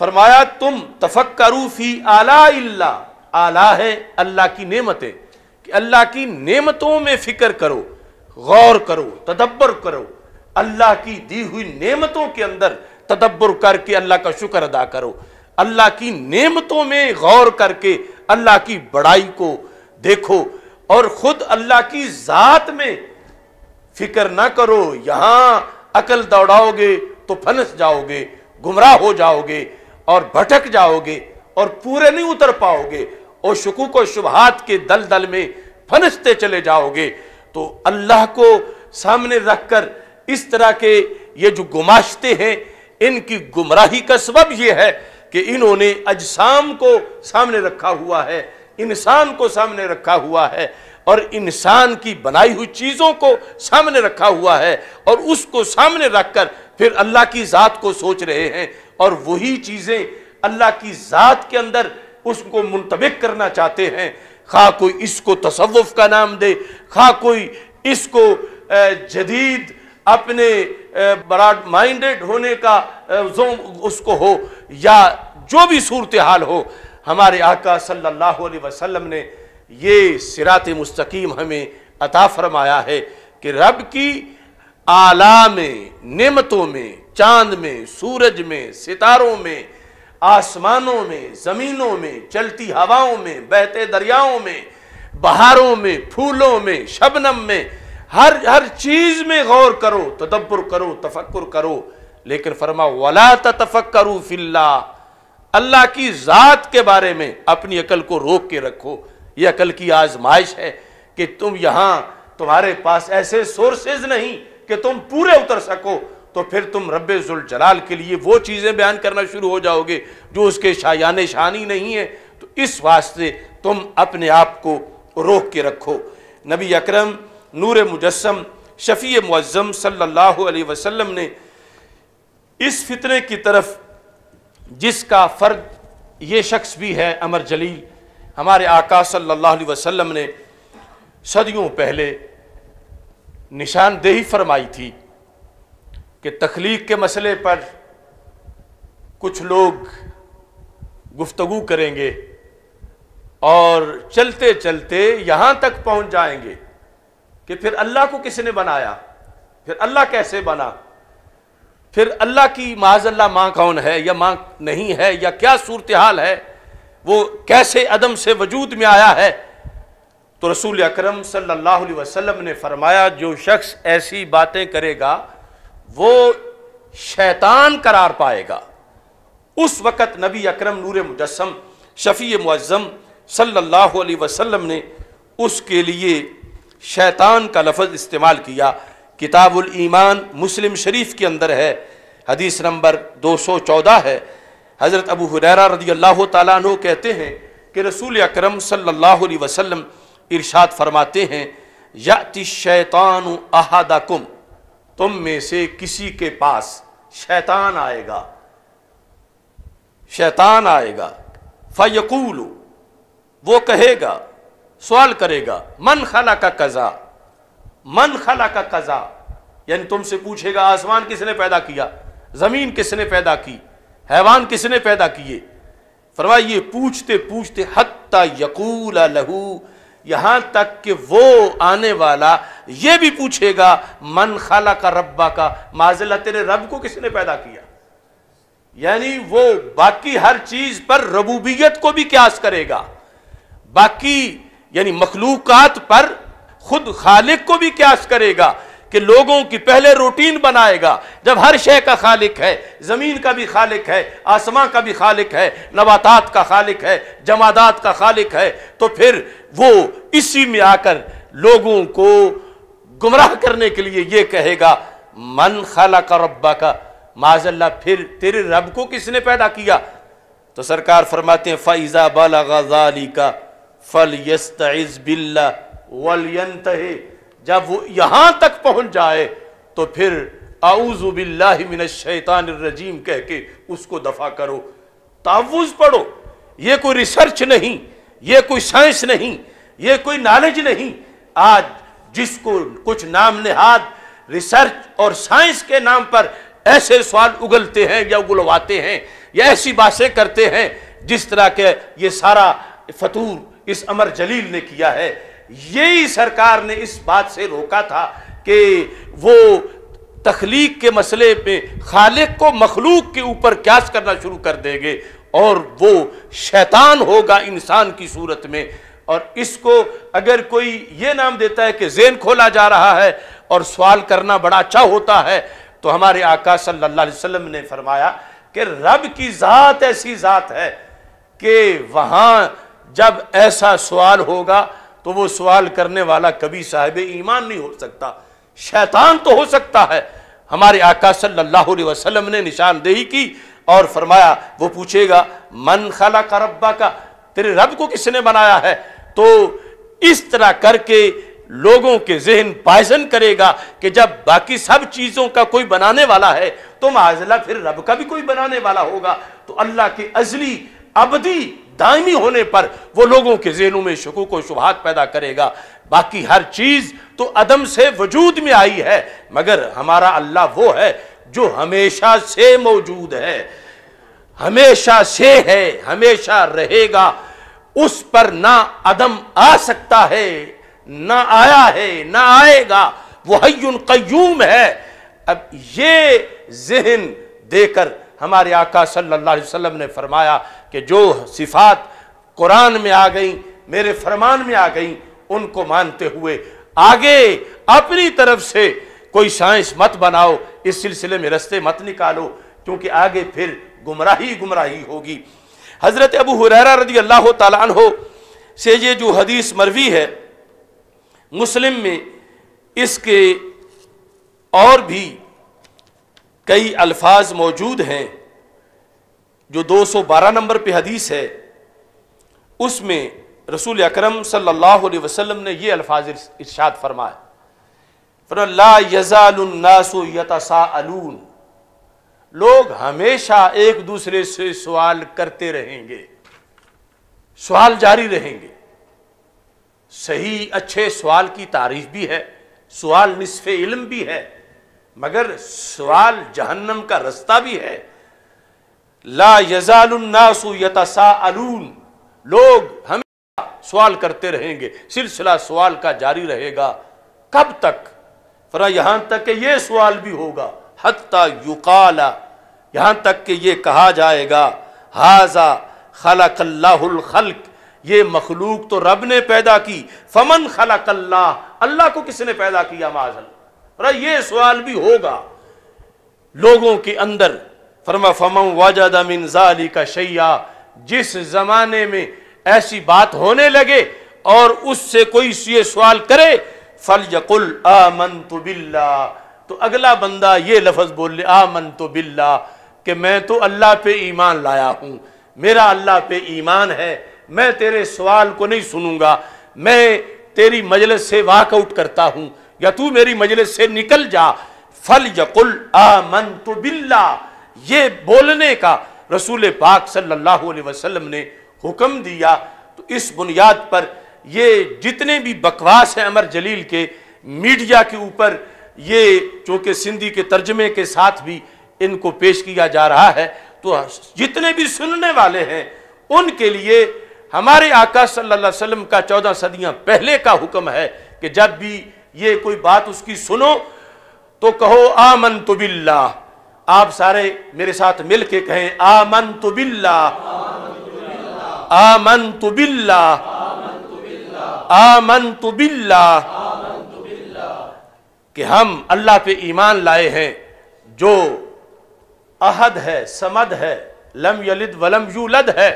फरमाया, तुम तफक्करू फ़ी आला इल्ला. आला है अल्लाह की नेमतें। कि अल्लाह की नेमतों में फ़िक्र करो, गौर करो, तदब्बर करो। अल्लाह की दी हुई नेमतों के अंदर तदब्बर करके अल्लाह का शुक्र अदा करो। अल्लाह की नेमतों में गौर करके अल्लाह की बड़ाई को देखो और खुद अल्लाह की जात में फ़िक्र ना करो। यहाँ अकल दौड़ाओगे तो फंस जाओगे, गुमराह हो जाओगे। और भटक जाओगे और पूरे नहीं उतर पाओगे। और शुकू को शुभात के दल दल में फनसते चले जाओगे। तो अल्लाह को सामने रखकर इस तरह के ये जो गुमाशते हैं, इनकी गुमराही का सबब यह है कि इन्होंने अजसाम को सामने रखा हुआ है, इंसान को सामने रखा हुआ है और इंसान की बनाई हुई चीज़ों को सामने रखा हुआ है और उसको सामने रखकर फिर अल्लाह की ज़ात को सोच रहे हैं और वही चीज़ें अल्लाह की ज़ात के अंदर उसको मुंतबिक करना चाहते हैं। खा कोई इसको तसवुफ का नाम दे, खा कोई इसको जदीद अपने ब्रॉड माइंडेड होने का उसको हो या जो भी सूरत हाल हो। हमारे आका सल्लल्लाहु अलैहि वसल्लम ने ये सिरात मुस्तकीम हमें अता फरमाया है कि रब की आला में नेमतों में, चाँद में, सूरज में, सितारों में, आसमानों में, ज़मीनों में, चलती हवाओं में, बहते दरियाओं में, बहारों में, फूलों में, शबनम में, हर हर चीज़ में गौर करो, तदब्बर करो तफक्र करो, लेकिन फरमा वला तफक्रू फिल्ला अल्लाह की ज़ात के बारे में अपनी अकल को रोक के रखो। ये अकल की आजमाइश है कि तुम यहाँ, तुम्हारे पास ऐसे सोर्सेज नहीं कि तुम पूरे उतर सको तो फिर तुम रब जलाल के लिए वो चीज़ें बयान करना शुरू हो जाओगे जो उसके शायान शानी नहीं है। तो इस वास्ते तुम अपने आप को रोक के रखो। नबी अकरम, नूर मुजस्म शफ़ी मुज़म सल्लल्लाहु अलैहि ने इस फितने की तरफ़ जिसका फ़र्द ये शख्स भी है, अमर जलील, हमारे आका अलैहि वसल्लम ने सदियों पहले निशानदेही फरमाई थी कि तख्लीक के मसले पर कुछ लोग गुफ्तगु करेंगे और चलते चलते यहाँ तक पहुँच जाएँगे कि फिर अल्लाह को किसने बनाया? फिर अल्लाह कैसे बना? फिर अल्लाह की माजल्ला माँ कौन है या माँ नहीं है या क्या सूरत हाल है? वो कैसे अदम से वजूद में आया है? तो रसूल अकरम सल्लल्लाहु अलैहि वसल्लम ने फरमाया, जो शख्स ऐसी बातें करेगा, वो शैतान करार पाएगा। उस वक़्त नबी अकरम नूर मुजस्म शफ़ी मुज़म सल्लल्लाहु अलैहि वसल्लम ने उसके लिए शैतान का लफज इस्तेमाल किया। किताबुल ईमान मुस्लिम शरीफ के अंदर है। हदीस नंबर 214 है। हज़रत अबू हुरैरा रदी अल्लाह तु कहते हैं कि रसूल अकरम सल्लल्लाहु अलैहि इरशाद फरमाते हैं, याति शैतान अहादकुम तुम में से किसी के पास शैतान आएगा। शैतान आएगा। फ़यकूल, वो कहेगा, सवाल करेगा, मन खला का कज़ा मन खला का कज़ा यानी तुमसे पूछेगा, आसमान किसने पैदा किया? ज़मीन किसने पैदा की? हैवान किसने पैदा किए? फरमाइए पूछते पूछते हत्ता यकूल लहू यहाँ तक कि वो आने वाला ये भी पूछेगा, मन खाला का रब्बा का माजिला तेरे रब को किसने पैदा किया? यानी वो बाकी हर चीज़ पर रबूबियत को भी क्यास करेगा। बाकी, यानी मखलूकत पर खुद खालिक को भी क्यास करेगा। कि लोगों की पहले रूटीन बनाएगा, जब हर शय का खालिक है, ज़मीन का भी खालिक है, आसमां का भी खालिक है नबातात का खालिक है, जमादात का खालिक है तो फिर वो इसी में आकर लोगों को गुमराह करने के लिए ये कहेगा, मन खाला का रब्बा का माजल्ला फिर तेरे रब को किसने पैदा किया? तो सरकार फरमाते हैं, फ़ैज़ा बाला का फल यस्तइज़ बिल्ला वलयंत जब वो यहाँ तक पहुँच जाए तो फिर आउज़बिल्लाशैतानरजीम कह के उसको दफ़ा करो। तावुज पढ़ो। ये कोई रिसर्च नहीं, ये कोई साइंस नहीं, ये कोई नॉलेज नहीं। आज जिसको कुछ नाम नेहाद रिसर्च और साइंस के नाम पर ऐसे सवाल उगलते हैं या उगलवाते हैं या ऐसी बातें करते हैं, जिस तरह के ये सारा फतूर इस अमर जलील ने किया है यही सरकार ने इस बात से रोका था कि वो तखलीक के मसले में खालिक को मखलूक के ऊपर क्यास करना शुरू कर देंगे और वो शैतान होगा इंसान की सूरत में। और इसको अगर कोई ये नाम देता है कि जेन खोला जा रहा है और सवाल करना बड़ा अच्छा होता है तो हमारे आका सल्लल्लाहु अलैहि वसल्लम ने फरमाया कि रब की ज़ात ऐसी ज़ात है कि वहाँ जब ऐसा सवाल होगा तो वो सवाल करने वाला कभी साहिब ईमान नहीं हो सकता। शैतान तो हो सकता है। हमारे आका सल्लल्लाहु अलैहि वसल्लम ने निशानदेही की और फरमाया, वो पूछेगा, मन खला का रब्बा का तेरे रब को किसने बनाया है? तो इस तरह करके लोगों के जहन पायजन करेगा कि जब बाकी सब चीज़ों का कोई बनाने वाला है तो माजला फिर रब का भी कोई बनाने वाला होगा। तो अल्लाह की अजली, अबदी दायमी होने पर वो लोगों के जहनों में शकूक व शुभात पैदा करेगा। बाकी हर चीज़ तो अदम से वजूद में आई है, मगर हमारा अल्लाह वो है जो हमेशा से मौजूद है। हमेशा से है, हमेशा रहेगा। उस पर ना अदम आ सकता है, ना आया है, ना आएगा। वो हयुन कयूम है। अब ये जहन देकर हमारे आका सल्लल्लाहु अलैहि वसल्लम ने फरमाया कि जो सिफात कुरान में आ गई, मेरे फरमान में आ गई, उनको मानते हुए आगे अपनी तरफ़ से कोई साइंस मत बनाओ, इस सिलसिले में रस्ते मत निकालो, क्योंकि आगे फिर गुमराही गुमराही होगी। हज़रत अबू हुरैरा रदी अल्लाह तहो से ये जो हदीस मरवी है, मुस्लिम में इसके और भी कई अल्फाज मौजूद हैं, जो 212 नंबर पे हदीस है। उसमें रसूल अकरम सल्लल्लाहु अलैहि वसल्लम ने ये अल्फाज इरशाद फरमाया फरमायालून लोग हमेशा एक दूसरे से सवाल करते रहेंगे, सवाल जारी रहेंगे। सही अच्छे सवाल की तारीफ़ भी है, सवाल निसफ इल्म भी है। मगर सवाल जहन्नम का रास्ता भी है। ला यतसाअलून। लोग हमेशा सवाल करते रहेंगे, सिलसिला सवाल का जारी रहेगा। कब तक? फरा यहाँ तक कि ये सवाल भी होगा। हत्ता युकाला। यहाँ तक कि ये कहा जाएगा, हाजा खलकल्लाहुल खल्क। ये मखलूक तो रब ने पैदा की। फमन खलकल्लाह। अल्लाह को किसने पैदा किया? माजल। ये सवाल भी होगा, लोगों के अंदर, फरमा, फमम वाजद मिन जाली का शैया जिस जमाने में ऐसी बात होने लगे और उससे कोई ये सवाल करे फल यकुल आमन तो बिल्ला। तो अगला बंदा ये लफज बोल ले आमन तो बिल्ला, कि मैं तो अल्लाह पे ईमान लाया हूँ। मेरा अल्लाह पे ईमान है, मैं तेरे सवाल को नहीं सुनूँगा, मैं तेरी मजलस से वाकआउट करता हूँ। या तू मेरी मजलिस से निकल जा। फल यकुल आमन तो बिल्ला। ये बोलने का रसूल पाक सल्लल्लाहु अलैहि वसल्लम ने हुक्म दिया। तो इस बुनियाद पर ये जितने भी बकवास हैं अमर जलील के, मीडिया के ऊपर ये चूँकि सिंधी के तर्जमे के साथ भी इनको पेश किया जा रहा है तो जितने भी सुनने वाले हैं, उनके लिए हमारे आका सल्लल्लाहु अलैहि वसल्लम का चौदह सदियाँ पहले का हुक्म है कि जब भी ये कोई बात उसकी सुनो तो कहो आमन तो बिल्ला आप सारे मेरे साथ मिल के कहें आमन तो बिल्ला आमन तो बिल्ला आमन तो बिल्ला कि हम अल्लाह पे ईमान लाए हैं, जो अहद है, समद है, लम यलिद वलम यूलद है,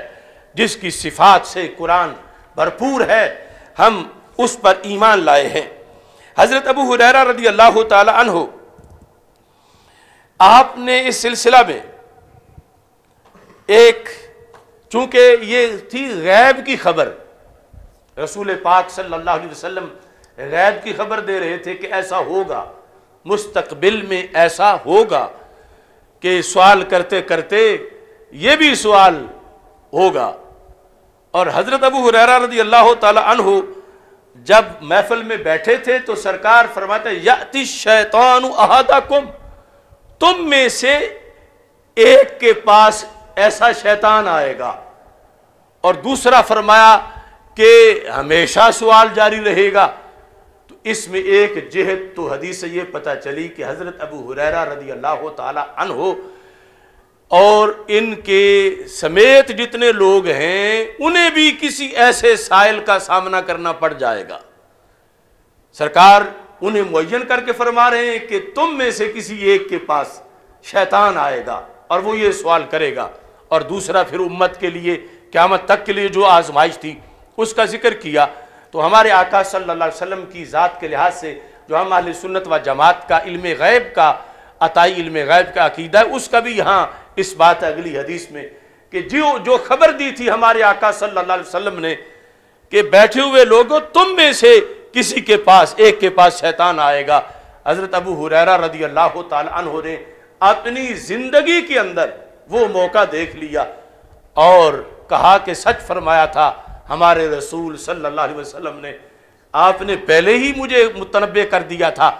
जिसकी सिफात से कुरान भरपूर है, हम उस पर ईमान लाए हैं। हज़रत अबू हुरैरा रदी अल्लाह तहो आपने इस सिलसिला में एक, चूँकि ये थी गैब की खबर, रसूल पाक सल्लल्लाहु अलैहि वसल्लम गैब की खबर दे रहे थे कि ऐसा होगा, मुस्तकबिल में ऐसा होगा कि सवाल करते करते ये भी सवाल होगा। और हज़रत अबू हुरैरा रदी अल्लाह तहो जब महफिल में बैठे थे तो सरकार फरमाते, याति शैतान अहादा कुम तुम में से एक के पास ऐसा शैतान आएगा। और दूसरा फरमाया कि हमेशा सवाल जारी रहेगा। तो इसमें एक जहद तो हदीस ये पता चली कि हज़रत अबू हुरैरा रदी अल्लाह तहो और इनके समेत जितने लोग हैं, उन्हें भी किसी ऐसे साइल का सामना करना पड़ जाएगा। सरकार उन्हें मुन करके फरमा रहे हैं कि तुम में से किसी एक के पास शैतान आएगा और वो ये सवाल करेगा। और दूसरा फिर उम्मत के लिए, क्यामत तक के लिए जो आजमाइश थी, उसका ज़िक्र किया। तो हमारे आका सल्लल्लाहु अलैहि वसल्लम की ज़ात के लिहाज से जो हम अहल सुन्नत व जमात का इल्म गैब का, अताई इल्म गैब का अकीदा है, उसका भी यहाँ इस बात अगली हदीस में कि जो जो खबर दी थी हमारे आका सल्लल्लाहु अलैहि वसल्लम ने कि बैठे हुए लोगों, तुम में से किसी के पास, एक के पास शैतान आएगा। हज़रत अबू हुरैरा रदी अल्लाह तहो ने अपनी ज़िंदगी के अंदर वो मौका देख लिया और कहा कि सच फरमाया था, हमारे रसूल सल्लल्लाहु अलैहि वसल्लम ने, आपने पहले ही मुझे मुतनबे कर दिया था।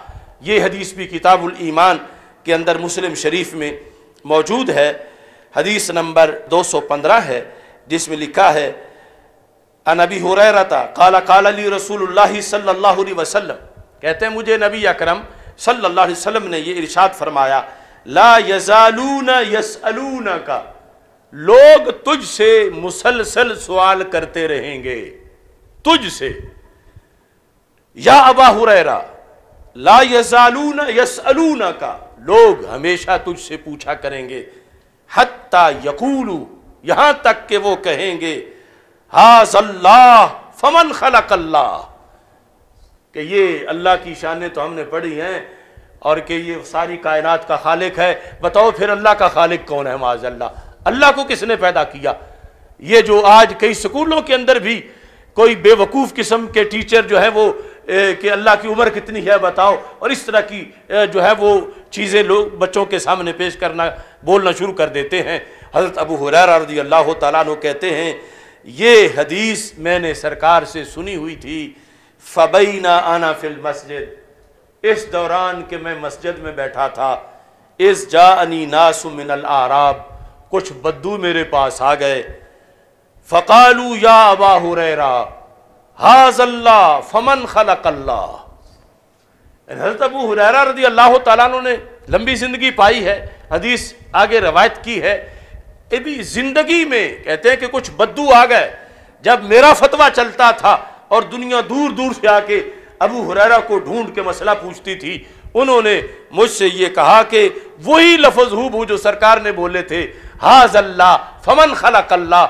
ये हदीस भी किताबुल ईमान के अंदर मुस्लिम शरीफ में मौजूद है। हदीस नंबर 215 है, जिसमें लिखा है अनबी हो रहता काला काला ली रसूल सल्ला अलैहि वसल्लम। कहते हैं, मुझे नबी अकरम सल्लल्लाहु अलैहि ने ये इरशाद फरमाया, ला यजालून यसअलून का लोग तुझसे मुसलसल सवाल करते रहेंगे, तुझसे। या अबा हुरैरा, ला यजालून यसअलून का लोग हमेशा तुझसे पूछा करेंगे, हत्ता यकूलू, यहाँ तक के वो कहेंगे, हाजल्लाह फमन खलक अल्लाह कि ये अल्लाह की शानें तो हमने पढ़ी हैं, और कि ये सारी कायनात का खालिक है। बताओ फिर अल्लाह का खालिक कौन है माज अल्लाह अल्लाह को किसने पैदा किया? ये जो आज कई स्कूलों के अंदर भी कोई बेवकूफ़ किस्म के टीचर जो है वो कि अल्लाह की उम्र कितनी है, बताओ। और इस तरह की जो है वो चीज़ें लोग बच्चों के सामने पेश करना, बोलना शुरू कर देते हैं। हज़रत अबू हुरैरा रदी अल्लाह तु कहते हैं, ये हदीस मैंने सरकार से सुनी हुई थी फ़बईना आना फिल मस्जिद। इस दौरान के मैं मस्जिद में बैठा था, इस जा अनी नासु मिनल आराब। कुछ बद्दू मेरे पास आ गए। फ़कालू या अबा हुरैरा, हाजल्ला फमन खलक अल्लाह हज़रत अबू हुरैरा रदी अल्लाह तु ने लंबी ज़िंदगी पाई है हदीस आगे रवायत की है ये भी ज़िंदगी में कहते हैं कि कुछ बद्दू आ गए जब मेरा फतवा चलता था और दुनिया दूर दूर से आके अबू हुरैरा को ढूंढ के मसला पूछती थी, उन्होंने मुझसे ये कहा कि वही लफज हूबू जो सरकार ने बोले थे हाज अल्लाह फमन खलक अल्लाह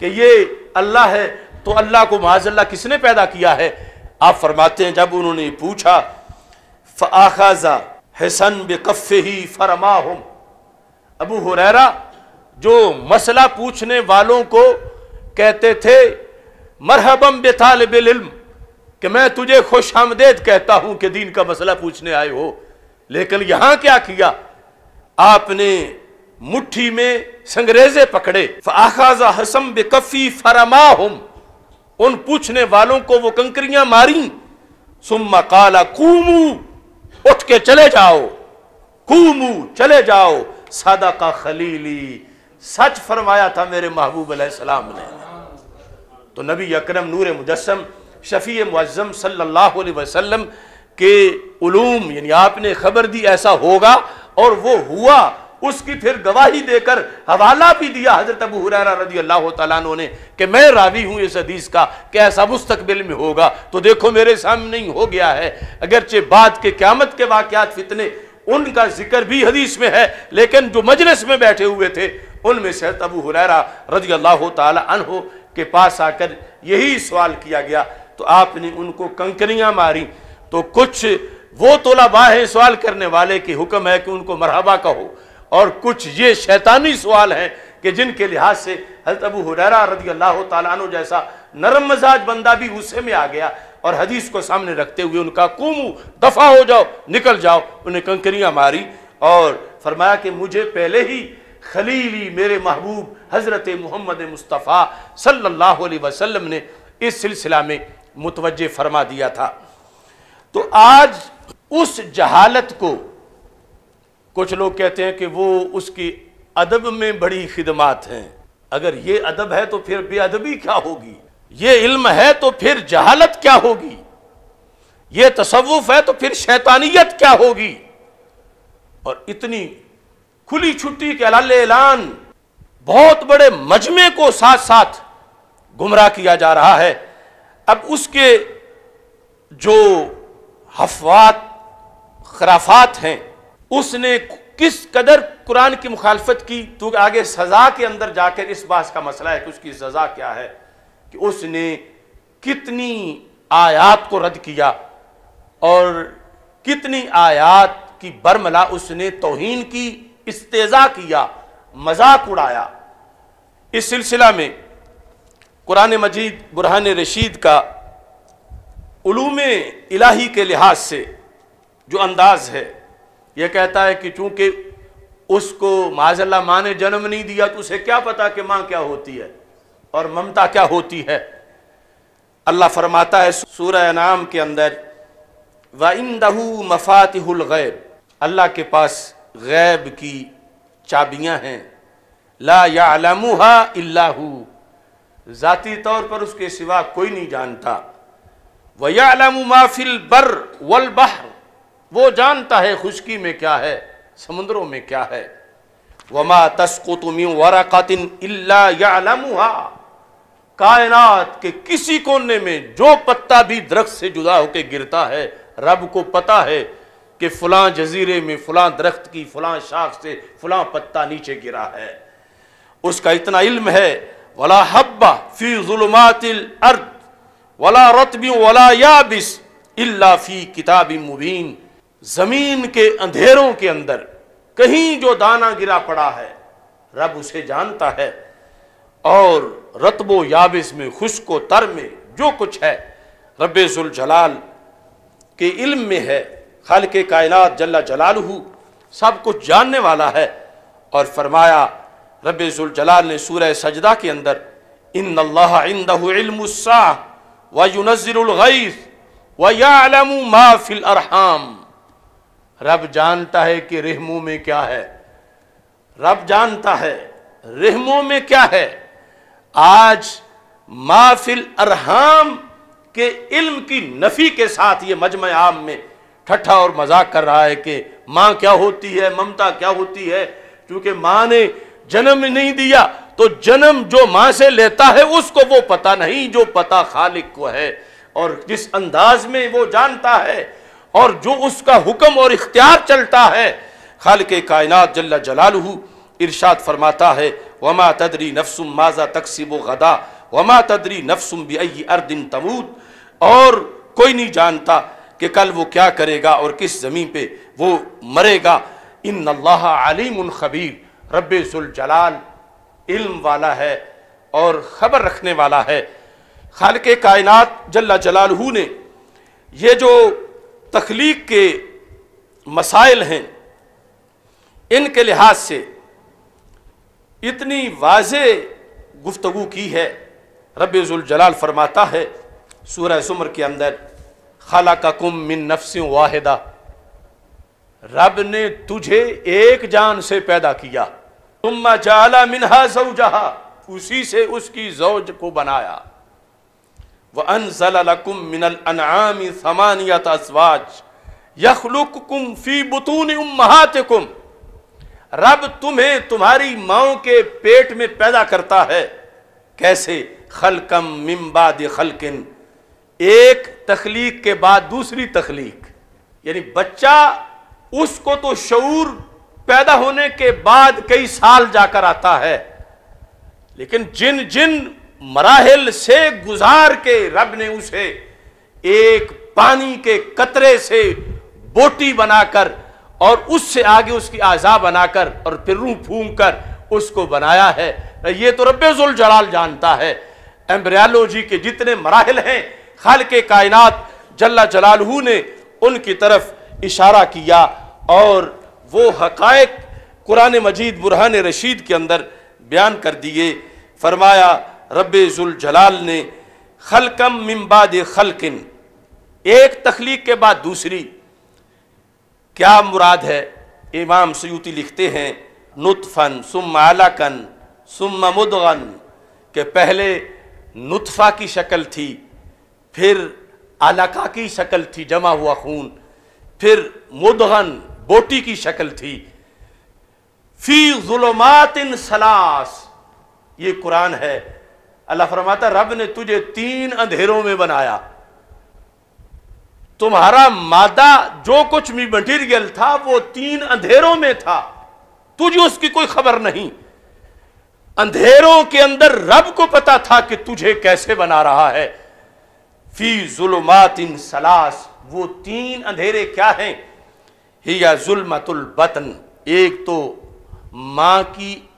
कि ये अल्लाह है तो अल्लाह को माजल्ला किसने पैदा किया है? आप फरमाते हैं, जब उन्होंने पूछा फ़ाखा हसन बेकफ़ ही फरमा हम अबू हुरैरा जो मसला पूछने वालों को कहते थे मरहबम बेतालब इल्म कि मैं तुझे खुश आमदेद कहता हूँ कि दीन का मसला पूछने आए हो लेकिन यहाँ क्या किया आपने मुट्ठी में संग्रेजे पकड़े आखाजा हसम बेकफी फरमा हम उन पूछने वालों को वो कंकरियाँ मारी सुम्मा काला कूमू उठ के चले जाओ। कूमू चले जाओ। सादा का खलीली, सच फरमाया था मेरे महबूब सलाम ने। तो नबी अकरम नूर मुजस्म शफ़ी मुज़म सल्लल्लाहु अलैहि वसल्लम के उलूम, यानी आपने खबर दी ऐसा होगा, और वो हुआ उसकी फिर गवाही देकर हवाला भी दिया हज़रत अबू हुरैरा रज़ी अल्लाह तु ने कि मैं रावी हूँ इस हदीस का, कि ऐसा मुस्तकबिल में होगा। तो देखो मेरे सामने ही हो गया है। अगरचे बाद के क्यामत के वाकयात फितने, उनका ज़िक्र भी हदीस में है, लेकिन जो मजलिस में बैठे हुए थे, उनमें से अबू हुरैरा रज़ी अल्लाह तहो के पास आकर यही सवाल किया गया तो आपने उनको कंकरियाँ मारी। तो कुछ वो तोलाबा है सवाल करने वाले की हुक्म है कि उनको मरहबा कहो। और कुछ ये शैतानी सवाल हैं कि जिनके लिहाज से हज़रत अबू हुरैरा रदी अल्लाह तु जैसा नरम मजाज बंदा भी गुस्से में आ गया और हदीस को सामने रखते हुए उनका कुमू दफ़ा हो जाओ, निकल जाओ, उन्हें कंकरियाँ मारी और फरमाया कि मुझे पहले ही खलीली मेरे महबूब हज़रत मोहम्मद मुस्तफ़ा सल्लल्लाहु अलैहि वसल्लम ने इस सिलसिला में मुतवज फरमा दिया था। तो आज उस जहालत को कुछ लोग कहते हैं कि वो उसकी अदब में बड़ी खिदमात हैं। अगर ये अदब है तो फिर बेअदबी क्या होगी? ये इल्म है तो फिर जहालत क्या होगी? ये तसवुफ है तो फिर शैतानियत क्या होगी? और इतनी खुली छुट्टी के अलाल ऐलान बहुत बड़े मजमे को साथ साथ गुमराह किया जा रहा है। अब उसके जो हफवात, खराफात हैं उसने किस कदर कुरान की मुखालफत की? तो आगे सज़ा के अंदर जाकर इस बात का मसला है कि उसकी सज़ा क्या है? कि उसने कितनी आयात को रद्द किया और कितनी आयात की बरमला उसने तोहन की, इस्तेजा किया, मज़ाक उड़ाया। इस सिलसिला में कुरान मजीद, बुरहान रशीद का उलूम इलाही के लिहाज से जो अंदाज है यह कहता है कि चूँकि उसको माजल्ला माँ ने जन्म नहीं दिया तो उसे क्या पता कि माँ क्या होती है और ममता क्या होती है। अल्लाह फरमाता है सूरह नाम के अंदर, व इन दहू मफातिहुल गैब अल्लाह के पास गैब की चाबियाँ हैं। ला यालमुहा इल्लाहू ज़ाती तौर पर उसके सिवा कोई नहीं जानता। व वयालम माफिल बर वल बहर वो जानता है खुशकी में क्या है, समुद्रों में क्या है। वमा तस्कुतुम वरक़तिन इल्ला यालमुहा। कायनात के किसी कोने में जो पत्ता भी दरख्त से जुदा होकर गिरता है, रब को पता है कि फलां जजीरे में, फलां दरख्त की, फलां शाख से, फलां पत्ता नीचे गिरा है। उसका इतना इल्म है, वला हब्बा फ़ी जुलमातिल अर्द, वला रतबी वला याबिस इल्ला फ़ी किताबी मुबीन। ज़मीन के अंधेरों के अंदर कहीं जो दाना गिरा पड़ा है, रब उसे जानता है। और रतबो याबिस में, खुशको तर में जो कुछ है रब जलाल के इल्म में है खाल के कायनात जल्ला जलालहू, सब कुछ जानने वाला है। और फरमाया रब जलाल ने सूरह सजदा के अंदर इन अल्लाह व युनज़िलगैस व यालम अरहाम। रब जानता है कि रहमों में क्या है। रब जानता है, रहमों में क्या है। आज माफिल अरहाम के इल्म की नफी के साथ ये मजम आम में ठट्ठा और मज़ाक कर रहा है कि माँ क्या होती है, ममता क्या होती है। क्योंकि माँ ने जन्म नहीं दिया तो जन्म जो माँ से लेता है, उसको वो पता नहीं, जो पता खालिक को है। और जिस अंदाज में वो जानता है और जो उसका हुक्म और इख्तियार चलता है खाल के कायनात जल्ला जलालहू, इरशाद फरमाता है, वमा तदरी नफसुम माजा तकसीब गदा, वमा तदरी नफसुम बी अर्दिन तमूद। और कोई नहीं जानता कि कल वो क्या करेगा और किस ज़मीन पे वो मरेगा। इन अल्लाह अलीम खबीर रब जलाल, इल्म वाला है और ख़बर रखने वाला है। खाल के कायनात जल्ला जलालहू ने ये जो तख्लीक के मसाइल हैं। इनके लिहाज से इतनी वाज गुफ्तु की है। रबुल फरमाता है, सूरह सुमर के अंदर खाला का कुम मिन नफसियों वाहिदा, रब ने तुझे एक जान से पैदा किया। तुम जाला मिनहा जहा उसी से उसकी जौज को बनाया। समानियत असवाज यखलुकुम फ़ी बुतून रब तुम्हें तुम्हारी माओ के पेट में पैदा करता है कैसे खलकम मिम्बाद खलकिन एक तखलीक के बाद दूसरी तखलीक यानी बच्चा उसको तो शूर पैदा होने के बाद कई साल जाकर आता है लेकिन जिन जिन मराहल से गुजार के रब ने उसे एक पानी के कतरे से बोटी बनाकर और उससे आगे उसकी आज़ा बनाकर और फिर रूह फूंक कर उसको बनाया है। ये तो रबेजुल जलाल जानता है। एम्ब्रियालोजी के जितने मराहल हैं, खाल के कायनात, जल्ला जलालहू ने उनकी तरफ़ इशारा किया और वो हकायक कुरान मजीद बुरहान रशीद के अंदर बयान कर दिए। फरमाया रब जलाल ने खलकम मिम्बाद खलकिन, एक तखलीक के बाद दूसरी। क्या मुराद है? इमाम सयूती लिखते हैं, नुतफ़न सुम आलाकन सुम मुदगन, के पहले नुतफ़ा की शक्ल थी, फिर आलाका की शक्ल थी, जमा हुआ खून, फिर मुदगन, बोटी की शक्ल थी। फ़ी जुलमात सलास, ये कुरान है अल्लाह फरमाता, रब ने तुझे तीन अंधेरों में बनाया। तुम्हारा मादा जो कुछ भी मटीरियल था, वो तीन अंधेरों में था। तुझे उसकी कोई खबर नहीं। अंधेरों के अंदर रब को पता था कि तुझे कैसे बना रहा है। फ़ी जुलमात इन सलास, वो तीन अंधेरे क्या हैं? हिया जुलमतुल बतन, एक तो माँ की,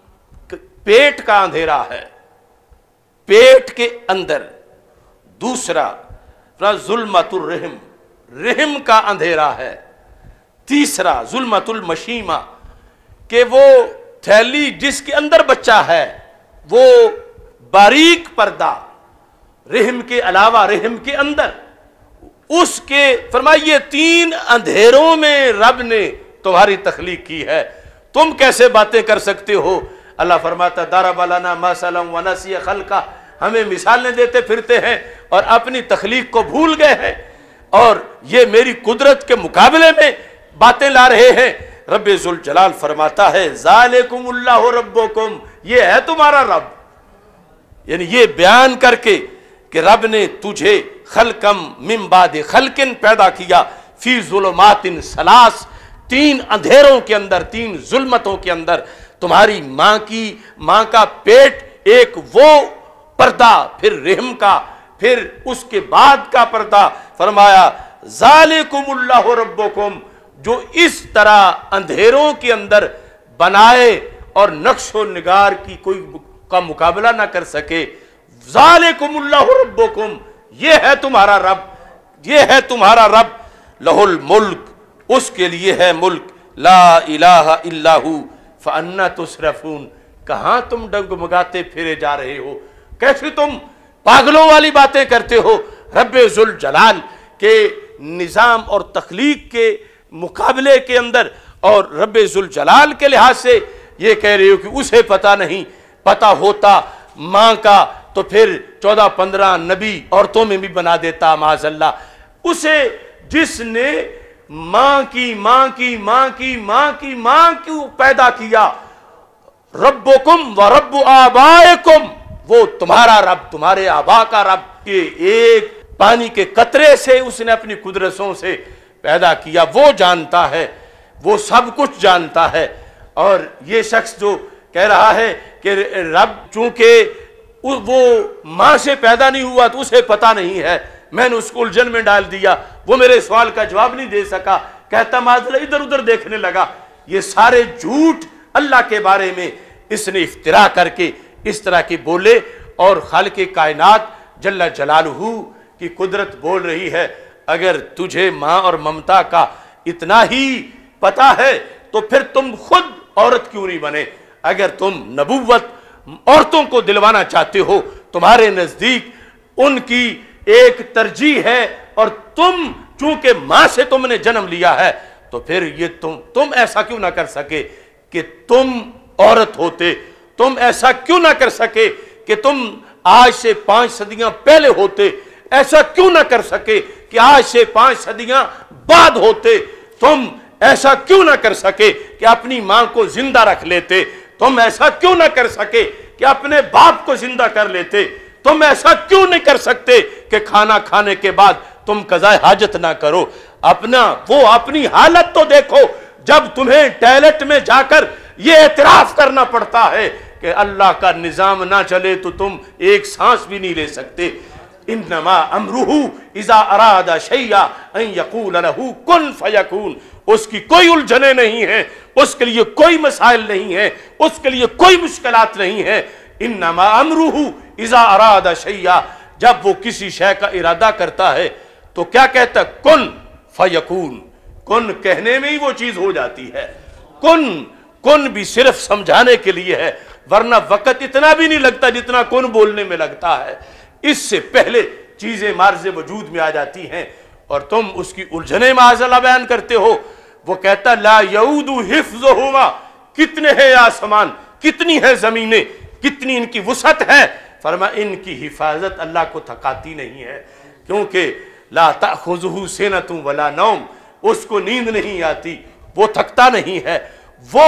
पेट का अंधेरा है। पेट के अंदर। दूसरा जुलमतुल रहम। रहम का अंधेरा है। तीसरा, जुलमतुल मशीमा, कि वो थैली जिसके अंदर बच्चा है, वो बारीक पर्दा, रहम के अलावा रहम के अंदर, उसके, फरमाइए, तीन अंधेरों में रब ने तुम्हारी तखलीक की है। तुम कैसे बातें कर सकते हो? अल्लाह फरमाता, दारा बालाना मसलम वनसी खल का हमें मिसालें देते फिरते हैं और अपनी तखलीक को भूल गए हैं। और ये मेरी कुदरत के मुकाबले में बातें ला रहे हैं। रब जलाल फरमाता है जालकुम रब्बुकुम, ये है तुम्हारा रब। यानी ये बयान करके कि रब ने तुझे खलकम मिमबाद खलकिन पैदा किया, फ़ी जुलमातिन सलास, तीन अंधेरों के अंदर, तीन जुल्मतों के अंदर। तुम्हारी माँ की, माँ का पेट एक वो पर्दा, फिर रहम का, फिर उसके बाद का पर्दा। फरमाया जो इस तरह अंधेरों के अंदर बनाए और नक्शो निगार की कोई का मुकाबला ना कर सके। जालिकुमुल्लाह रब्बुकुम, ये है तुम्हारा रब, ये है तुम्हारा रब, लहुल मुल्क, उसके लिए है मुल्क। ला इलाहा इल्लाहु फन्ना तुसरफून, कहाँ तुम डगमगाते फिरे जा रहे हो? कैसे तुम पागलों वाली बातें करते हो? रब जलाल के निज़ाम और तख्लीक के मुकाबले के अंदर और रब जलाल के लिहाज से ये कह रही हो कि उसे पता नहीं, पता होता माँ का तो फिर चौदह पंद्रह नबी औरतों में भी बना देता माजल्ला उसे जिसने माँ की माँ की माँ की माँ की, माँ क्यों पैदा किया? रब्बुकुम व रब्बु आबाएकुम वो तुम्हारा रब, तुम्हारे आबा का रब के एक पानी के कतरे से उसने अपनी कुदरतों से पैदा किया। वो जानता है, वो सब कुछ जानता है। और ये शख्स जो कह रहा है कि रब, चूँकि वो माँ से पैदा नहीं हुआ तो उसे पता नहीं है। मैंने उसको उलझन में डाल दिया। वो मेरे सवाल का जवाब नहीं दे सका। कहता, माजरा इधर उधर देखने लगा। ये सारे झूठ अल्लाह के बारे में इसने इफ्तरा करके इस तरह की बोले और खाल के कायनात जल्ला जलालहू की कुदरत बोल रही है, अगर तुझे माँ और ममता का इतना ही पता है तो फिर तुम खुद औरत क्यों नहीं बने? अगर तुम नबुवत औरतों को दिलवाना चाहते हो, तुम्हारे नज़दीक उनकी एक तरजीह है और तुम, चूँकि माँ से तुमने जन्म लिया है तो फिर ये तुम तुम ऐसा क्यों ना कर सके कि तुम औरत होते? तुम ऐसा क्यों ना कर सके कि तुम आज से पाँच सदियाँ पहले होते? ऐसा क्यों ना कर सके कि आज से पाँच सदियाँ बाद होते? तुम ऐसा क्यों ना कर सके कि अपनी माँ को ज़िंदा रख लेते? तुम ऐसा क्यों ना कर सके कि अपने बाप को ज़िंदा कर लेते? तुम ऐसा क्यों नहीं कर सकते कि खाना खाने के बाद तुम कजाए हाजत ना करो? अपना, वो अपनी हालत तो देखो, जब तुम्हें टॉयलेट में जाकर ये एतराफ करना पड़ता है कि अल्लाह का निज़ाम ना चले तो तुम एक सांस भी नहीं ले सकते। इन्नमा अमरूहू इजा अरादा शैया उसकी कोई उलझने नहीं है, उसके लिए कोई मसाइल नहीं है, उसके लिए कोई मुश्किलात नहीं है। इन्नमा अमरूहू इजा अरादा शैया जब वो किसी शय का इरादा करता है तो क्या कहता कुन फयकून। कुन कहने में ही वो चीज़ हो जाती है। कुन कुन भी सिर्फ़ समझाने के लिए है। वरना वक़्त इतना भी नहीं लगता जितना कुन बोलने में लगता है। इससे पहले चीज़ें मार्ज वजूद में आ जाती हैं और तुम उसकी उलझने माजला बयान करते हो। वो कहता, ला यऊदू हिफ्ज हुआ कितने हैं आसमान, कितनी है जमीनें, कितनी इनकी वसत है। फरमा, इनकी हिफाजत अल्लाह को थकाती नहीं है, क्योंकि ला खुजहू से वला नौम, उसको नींद नहीं आती, वो थकता नहीं है। वो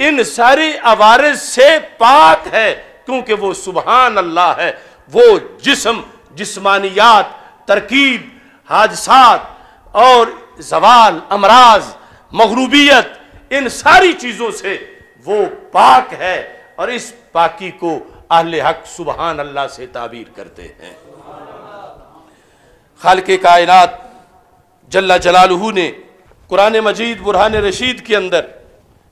इन सारी आवारज से पाक है, क्योंकि वो सुबहान अल्लाह है। वो जिसम, जिस्मानियात, तरकीब, हादसात और जवाल, अमराज, मगरूबियत, इन सारी चीज़ों से वो पाक है और इस पाकी को अहल हक सुबहान अल्लाह से ताबीर करते हैं। खाल के कायनात जल्ला जलालहू ने कुरान मजीद, बुरहान रशीद के अंदर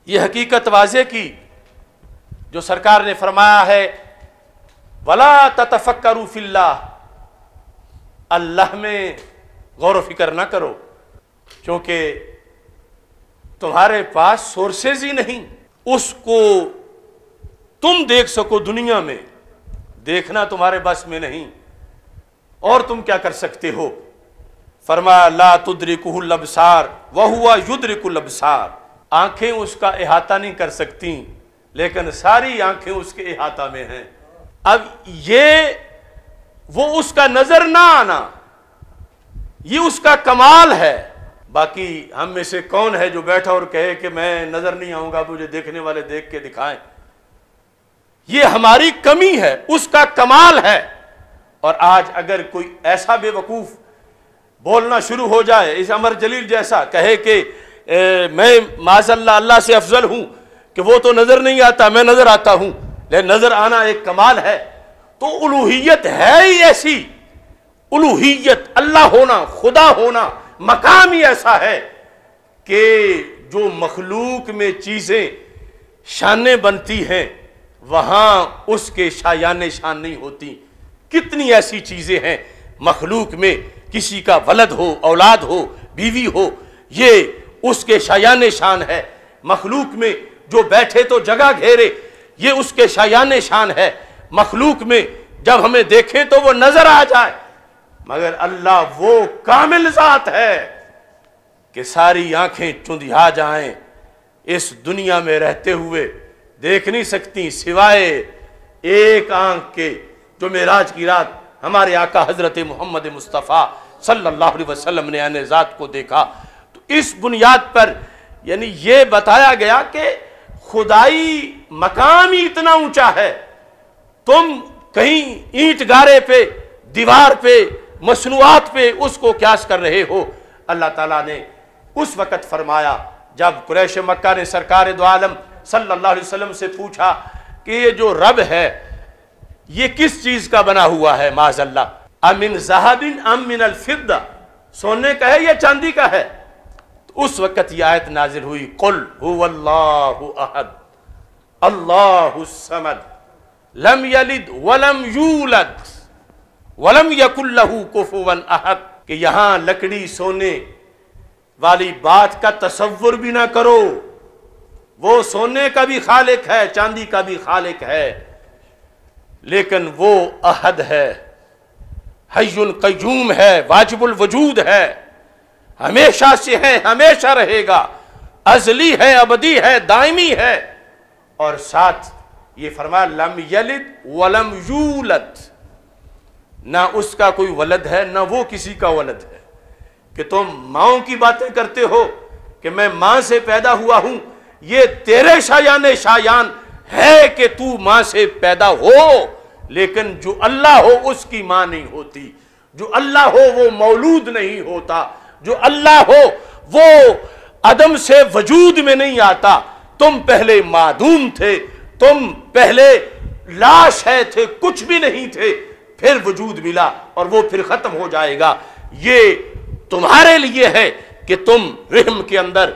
ये हकीकत वाजे की, जो सरकार ने फरमाया है, वला तफक्रू फिल्ला अल्लाह में गौर फ़िक्र ना करो, क्योंकि तुम्हारे पास सोर्सेज ही नहीं। उसको तुम देख सको दुनिया में, देखना तुम्हारे बस में नहीं, और तुम क्या कर सकते हो? फरमा ला तुद्रिकुल अबसार वह हुआ युद्रिकुल अबसार आँखें उसका अहाता नहीं कर सकती, लेकिन सारी आँखें उसके अहाता में हैं। अब ये, वो उसका नज़र ना आना, ये उसका कमाल है। बाकी हम में से कौन है जो बैठा और कहे कि मैं नज़र नहीं आऊँगा, मुझे देखने वाले देख के दिखाएँ? ये हमारी कमी है, उसका कमाल है। और आज अगर कोई ऐसा बेवकूफ़ बोलना शुरू हो जाए, इस अमर जलील जैसा कहे कि मैं माजल्ला अल्लाह से अफजल हूँ कि वो तो नज़र नहीं आता, मैं नज़र आता हूँ। लेकिन नज़र आना एक कमाल है। तो उलूहियत है ही ऐसी। उलूहियत, अल्लाह होना, खुदा होना, मकाम ही ऐसा है कि जो मखलूक में चीज़ें शाने बनती हैं, वहाँ उसके शायान शान नहीं होती। कितनी ऐसी चीज़ें हैं, मखलूक में किसी का वलद हो, औलाद हो, बीवी हो, ये उसके शायान शान है। मखलूक में जो बैठे तो जगह घेरे, ये उसके शायान शान है। मखलूक में जब हमें देखें तो वो नज़र आ जाए। मगर अल्लाह वो कामिल जात है कि सारी आँखें चुंधिया जाएँ। इस दुनिया में रहते हुए देख नहीं सकती सिवाय एक आँख के जो मेराज की रात हमारे आका हज़रत मोहम्मद मुस्तफ़ा सल्लल्लाहु अलैहि वसल्लम ने ज़ात को देखा। इस बुनियाद पर, यानी ये बताया गया कि खुदाई मकाम ही इतना ऊँचा है। तुम कहीं ईंट गारे पे, दीवार पे, मसनूआत पे उसको क्यास कर रहे हो। अल्लाह ताला ने उस वक़्त फरमाया, जब कुरैश मक्का ने सरकार दो आलम सल्लल्लाहु अलैहि वसल्लम से पूछा कि ये जो रब है, ये किस चीज़ का बना हुआ है माजल्ला अमिन जहाबिन अमिन अलफिदा सोने का है या चांदी का है? तो उस वक़्त यह आयत नाजिल हुई, कुल अहद, अल्लाहु समद, लम यलिद वलम यूलद, वलम यकुल्लहु कुफुवन अहद, कि यहाँ लकड़ी सोने वाली बात का तसव्वुर भी ना करो। वो सोने का भी खालिक है, चांदी का भी खालिक है, लेकिन वो अहद है हयुल कयूम है, वाजिबुल वजूद है। हमेशा से है, हमेशा रहेगा। अजली है, अबदी है, दायमी है। और साथ ये फरमा लम यलिद वलम यूलद। ना उसका कोई वलद है, ना वो किसी का वलद है। कि तुम माओ की बातें करते हो, कि मैं माँ से पैदा हुआ हूँ, ये तेरे शायान शायान है कि तू माँ से पैदा हो, लेकिन जो अल्लाह हो, उसकी माँ नहीं होती। जो अल्लाह हो, वो मौलूद नहीं होता। जो अल्लाह हो, वो अदम से वजूद में नहीं आता। तुम पहले मादूम थे, तुम पहले लाश है थे, कुछ भी नहीं थे, फिर वजूद मिला और वो फिर खत्म हो जाएगा। ये तुम्हारे लिए है कि तुम रहम के अंदर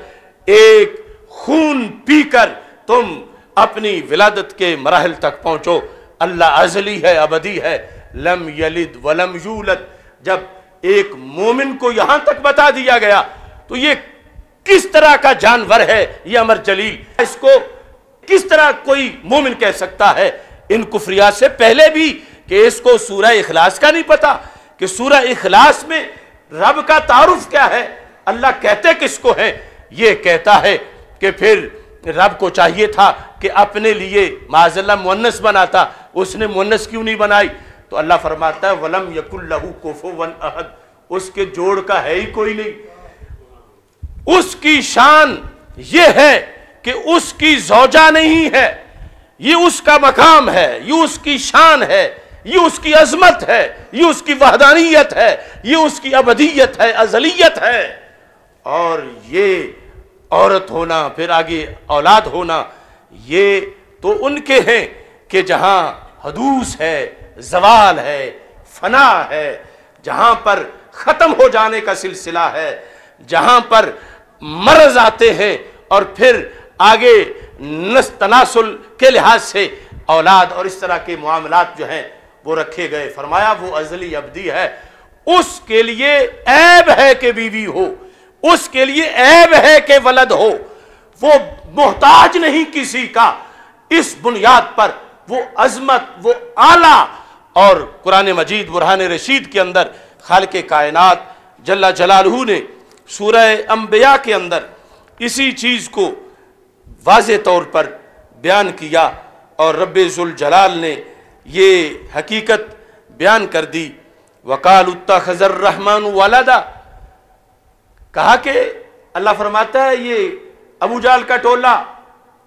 एक खून पीकर तुम अपनी विलादत के मराहल तक पहुंचो। अल्लाह अजली है, अबदी है। लम यलिद वलम यूलद। जब एक मोमिन को यहाँ तक बता दिया गया तो ये किस तरह का जानवर है ये अमर जलील? इसको किस तरह कोई मोमिन कह सकता है? इन कुफरिया से पहले भी कि इसको सूरह इखलास का नहीं पता, कि सूरह इखलास में रब का तारुफ क्या है? अल्लाह कहते किसको है? ये कहता है कि फिर रब को चाहिए था कि अपने लिए माजल्ला मुन्नस बनाता, उसने मुन्नस क्यों नहीं बनाई? तो अल्लाह फरमाता है, वलम यकुल्लहू कुफु वन अहद। उसके जोड़ का है ही कोई नहीं। उसकी शान ये है कि उसकी जौजा नहीं है, ये उसका मकाम है, ये उसकी शान है, ये उसकी अजमत है, ये उसकी वहदानियत है, ये उसकी अबदियत है, अजलियत है। और ये औरत होना, फिर आगे औलाद होना, ये तो उनके हैं कि जहाँ हदूस है जवाल है, फना है, जहाँ पर खत्म हो जाने का सिलसिला है, जहाँ पर मर्ज आते हैं और फिर आगे नस तनासुल के लिहाज से औलाद और इस तरह के मामलात जो हैं, वो रखे गए। फरमाया, वो अजली अबदी है। उसके लिए ऐब है कि बीवी हो, उसके लिए ऐब है कि वलद हो। वो मोहताज नहीं किसी का। इस बुनियाद पर वो अजमत, वो आला और कुरान मजीद, बुरहान रशीद के अंदर खाल के कायनत, जल्ला जलालहू ने सूरह अम्बिया के अंदर इसी चीज़ को वाज तौर पर बयान किया और रबाल ने ये हकीकत बयान कर दी। वकाल उत्ता खजर रहमान वालदा। कहा कि अल्लाह फरमाता है, ये अबू जाल का टोला।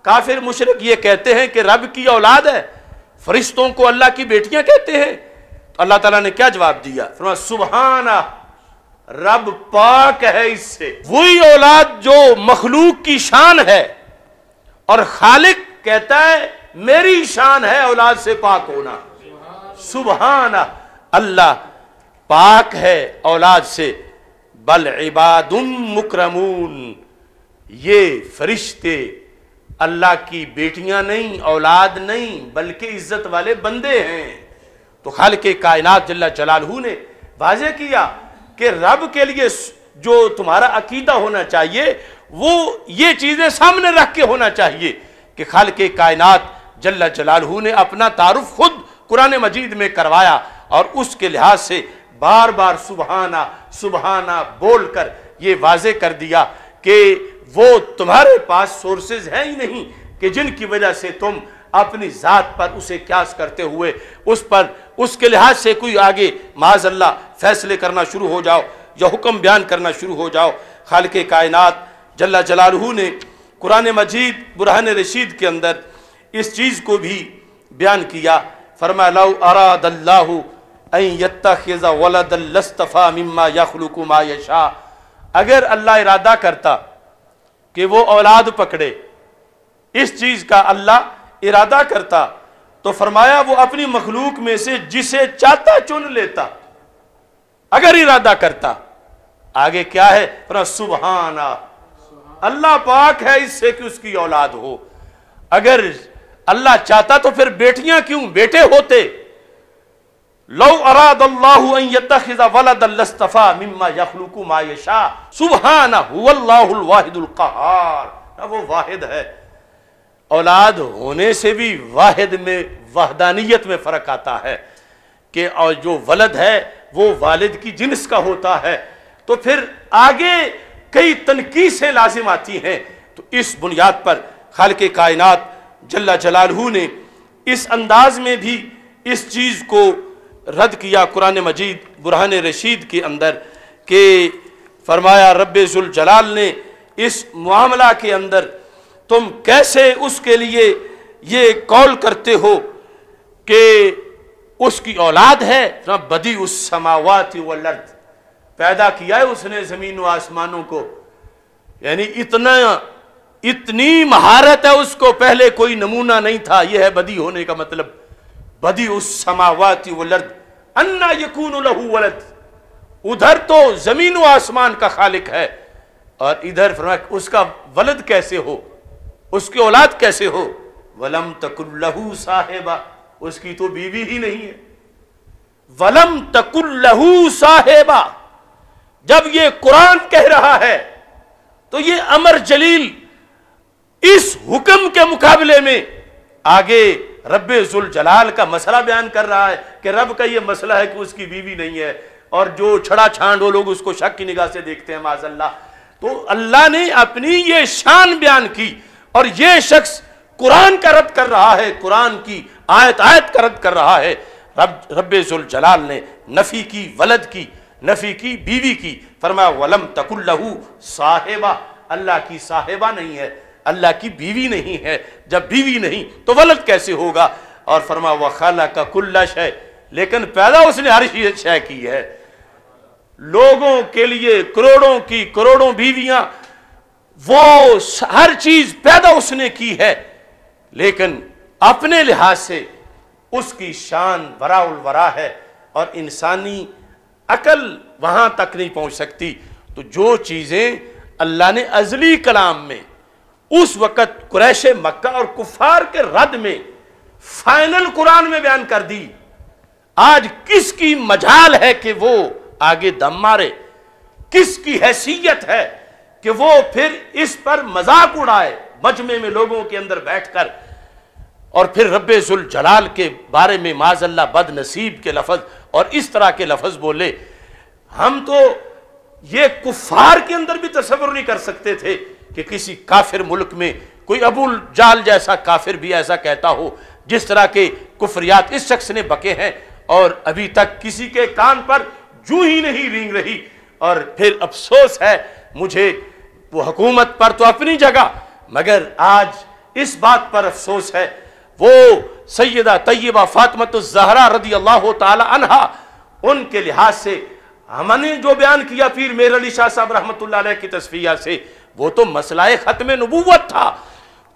काफिर मुशरक ये कहते हैं कि रब की औलाद है। फरिश्तों को अल्लाह की बेटियाँ कहते हैं। तो अल्लाह ताला ने क्या जवाब दिया? फरमा सुबहाना रब पाक है इससे। वही औलाद जो मखलूक की शान है और खालिक कहता है, मेरी शान है औलाद से पाक होना। सुबहाना अल्लाह पाक है औलाद से। बल इबादुम मुकरमून, ये फरिश्ते अल्लाह की बेटियाँ नहीं, औलाद नहीं, बल्कि इज़्ज़त वाले बंदे हैं। तो खाल के कायनात जल्ला जलालहू ने वाजे किया कि रब के लिए जो तुम्हारा अकीदा होना चाहिए, वो ये चीज़ें सामने रख के होना चाहिए कि खाल के कायनात जल्ला जलालहू ने अपना तारुफ खुद कुरान मजीद में करवाया और उसके लिहाज से बार बार सुबहाना सुबहाना बोलकर ये वाजे कर दिया कि वो तुम्हारे पास सोर्सेज हैं ही नहीं कि जिनकी वजह से तुम अपनी ज़ात पर उसे क्यास करते हुए उस पर, उसके लिहाज से कोई आगे माज अल्लाह फैसले करना शुरू हो जाओ, या हुक्म बयान करना शुरू हो जाओ। खाल के कायनात, जल्ला जलालहू ने कुरान मजीद, बुरहान रशीद के अंदर इस चीज़ को भी बयान किया। फरमा लव अरादल्लाहु वलदस्तफ़ा मिम्मा यखलुकु मा अगर अल्लाह इरादा करता कि वो औलाद पकड़े। इस चीज़ का अल्लाह इरादा करता। तो फरमाया, वो अपनी मखलूक में से जिसे चाहता चुन लेता। अगर इरादा करता, आगे क्या है? सुबहाना अल्लाह पाक है इससे कि उसकी औलाद हो। अगर अल्लाह चाहता तो फिर बेटियाँ क्यों? बेटे होते। लो औलाद होने से भी वाहिद में, वहदानियत में फ़र्क आता है कि और जो वलद है, वो वालिद की जिन्स का होता है। तो फिर आगे कई तनकीसें लाजिम आती हैं। तो इस बुनियाद पर खाल के कायनात जल्ला जलालहू ने इस अंदाज में भी इस चीज़ को रद्द किया कुरान मजीद, बुरहान रशीद के अंदर, के फरमाया रब जलाल ने, इस मामला के अंदर तुम कैसे उसके लिए ये कॉल करते हो कि उसकी औलाद है? बदी उस समावाती व लर्द पैदा किया है उसने ज़मीन व आसमानों को। यानी इतना, इतनी महारत है उसको, पहले कोई नमूना नहीं था। यह है बदी होने का मतलब। बदी उस समावाती वलद अन्ना यकून लहू वलद। उधर तो ज़मीन व आसमान का खालिक है। और इधर उसका वलद कैसे हो? उसकी औलाद कैसे हो? वलम तकुल्लहू साहेबा। उसकी तो बीवी ही नहीं है। वलम तकुल्लहू साहेबा। जब ये कुरान कह रहा है तो ये अमर जलील इस हुक्म के मुकाबले में आगे रब जलाल का मसला बयान कर रहा है कि रब का ये मसला है कि उसकी बीवी नहीं है और जो छड़ा छांड वो लोग उसको शक की निगाह से देखते हैं माजल्ला तो अल्लाह ने अपनी ये शान बयान की और ये शख्स कुरान का रद्द कर रहा है, कुरान की आयत आयत का रद्द कर रहा है। रब रब जलाल ने नफी की, वलद की, नफी की, बीवी की फरमा वलम तकुल्लहू साहेबा। अल्लाह की साहेबा नहीं है। अल्लाह की बीवी नहीं है। जब बीवी नहीं तो वलद कैसे होगा? और फरमा व खाला का कुल्ला शय लेकिन पैदा उसने हर शय की है। लोगों के लिए करोड़ों की करोड़ों बीवियाँ, वो हर चीज़ पैदा उसने की है। लेकिन अपने लिहाज से उसकी शान वरा है और इंसानी अकल वहाँ तक नहीं पहुँच सकती। तो जो चीज़ें अल्लाह ने अजली कलाम में उस वक़्त कुरैश मक्का और कुफार के रद में फाइनल कुरान में बयान कर दी। आज किसकी मजाल है कि वो आगे दम मारे? किसकी हैसियत है कि वो फिर इस पर मज़ाक उड़ाए मजमे में लोगों के अंदर बैठकर? और फिर रब जलाल के बारे में माजल्ला बद नसीब के लफज और इस तरह के लफज बोले, हम तो ये कुफार के अंदर भी तस्वर नहीं कर सकते थे। कि किसी काफिर मुल्क में कोई अबुल जाल जैसा काफिर भी ऐसा कहता हो, जिस तरह के कुफरियात इस शख्स ने बके हैं, और अभी तक किसी के कान पर जू ही नहीं रिंग रही। और फिर अफसोस है, मुझे वो हुकूमत पर तो अपनी जगह, मगर आज इस बात पर अफसोस है। वो सैदा तय्यबा फातमत जहरा रदी अल्लाह तहा उनके लिहाज से हमने जो बयान किया पीर मेर अली शाह साहब रहमत की तस्वीर से वो तो मसलाए खत्म नबूवत था।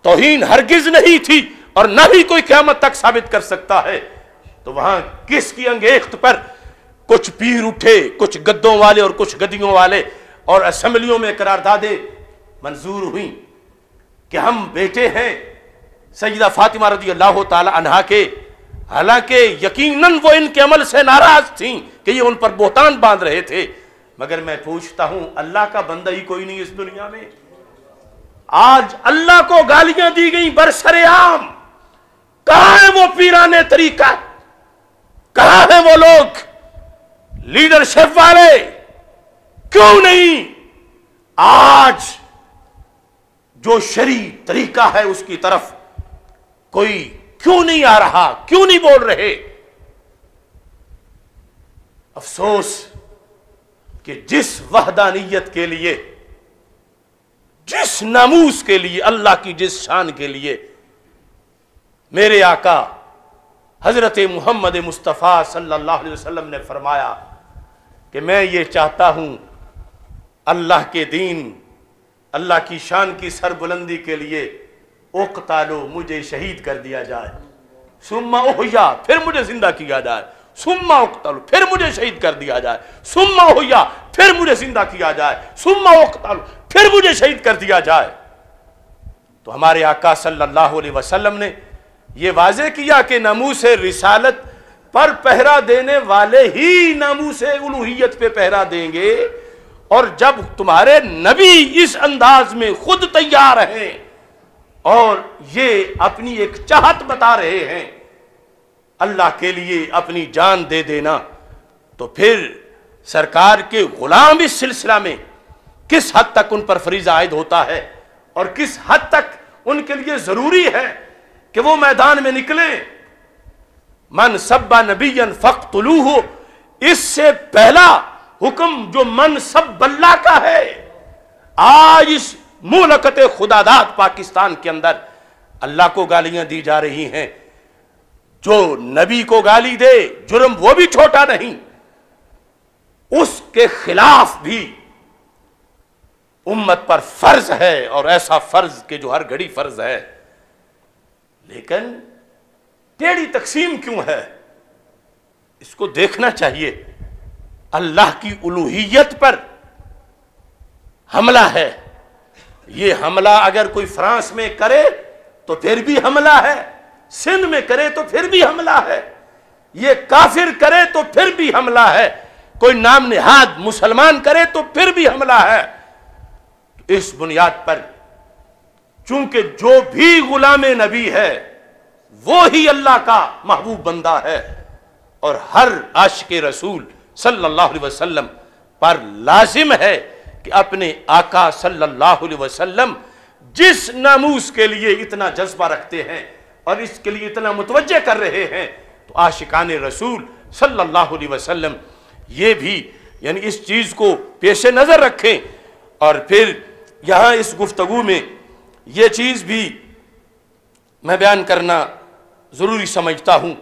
तोहीन हरगिज नहीं थी और न भी कोई क्यामत तक साबित कर सकता है। तो वहाँ किसकी अंगेख्त पर कुछ पीर उठे, कुछ गद्दों वाले और कुछ गदियों वाले और असम्बलियों में करारदादे मंजूर हुई कि हम बेटे हैं सईदा फातिमा रदी अल्लाह तहा के। हालाँकि यकीनन वो इनके अमल से नाराज़ थी कि ये उन पर बोहतान बाँध रहे थे। मगर मैं पूछता हूँ, अल्लाह का बंदा ही कोई नहीं इस दुनिया में। आज अल्लाह को गालियाँ दी गई बरसरे आम कहा है वो पीराने तरीका? कहा है वो लोग? लीडरशिप वाले? क्यों नहीं? आज जो शरी तरीका है उसकी तरफ़ कोई क्यों नहीं आ रहा? क्यों नहीं बोल रहे? अफसोस कि जिस वहदानियत के लिए, जिस नामूस के लिए, अल्लाह की जिस शान के लिए मेरे आका हज़रत मोहम्मद मुस्तफ़ा सल्लल्लाहु अलैहि वसल्लम ने फरमाया कि मैं ये चाहता हूँ, अल्लाह के दीन, अल्लाह की शान की सरबुलंदी के लिए ओकतालो मुझे शहीद कर दिया जाए। सुम्मा ओहिया फिर मुझे ज़िंदा किया जाए। सुम्मा उकतालो, फिर मुझे शहीद कर दिया जाए। सुम्मा ओहिया फिर मुझे ज़िंदा किया जाए। सुम्मा उकतालो, फिर मुझे शहीद कर दिया जाए। तो हमारे आका सल्लल्लाहु अलैहि वसल्लम ने यह वाजे किया कि नमू से रिसालत पर पहरा देने वाले ही नमू से उलूहियत पे पहरा देंगे। और जब तुम्हारे नबी इस अंदाज में खुद तैयार हैं और ये अपनी एक चाहत बता रहे हैं अल्लाह के लिए अपनी जान दे देना। तो फिर सरकार के गुलाम इस सिलसिला में किस हद तक उन पर फरीजा आयद होता है और किस हद तक उनके लिए ज़रूरी है कि वो मैदान में निकले? मन सब्बा नबीन फख्तलू हो इससे पहला हुक्म जो मन सब बल्ला का है, आज इस मुलकत खुदादात पाकिस्तान के अंदर अल्लाह को गालियाँ दी जा रही हैं। जो नबी को गाली दे, जुर्म वो भी छोटा नहीं। उसके खिलाफ भी उम्मत पर फ़र्ज़ है और ऐसा फ़र्ज़ के जो हर घड़ी फ़र्ज़ है। लेकिन टेढ़ी तकसीम क्यों है? इसको देखना चाहिए। अल्लाह की उलूहियत पर हमला है। ये हमला अगर कोई फ्रांस में करे तो फिर भी हमला है। सिंध में करे तो फिर भी हमला है। ये काफिर करे तो फिर भी हमला है। कोई नाम निहाद मुसलमान करे तो फिर भी हमला है। इस बुनियाद पर चूँकि जो भी गुलाम नबी है, वो ही अल्लाह का महबूब बंदा है। और हर आश के रसूल सल्लल्लाहु अलैहि वसल्लम पर लाजिम है कि अपने आका सल्लल्लाहु अलैहि वसल्लम जिस नामूस के लिए इतना जज्बा रखते हैं और इसके लिए इतना मुतवजह कर रहे हैं। तो आशिकान रसूल सल्लल्लाहु अलैहि वसल्लम, ये भी, यानी इस चीज़ को पेश नज़र रखें। और फिर यहाँ इस गुफ्तगु में ये चीज़ भी मैं बयान करना ज़रूरी समझता हूँ।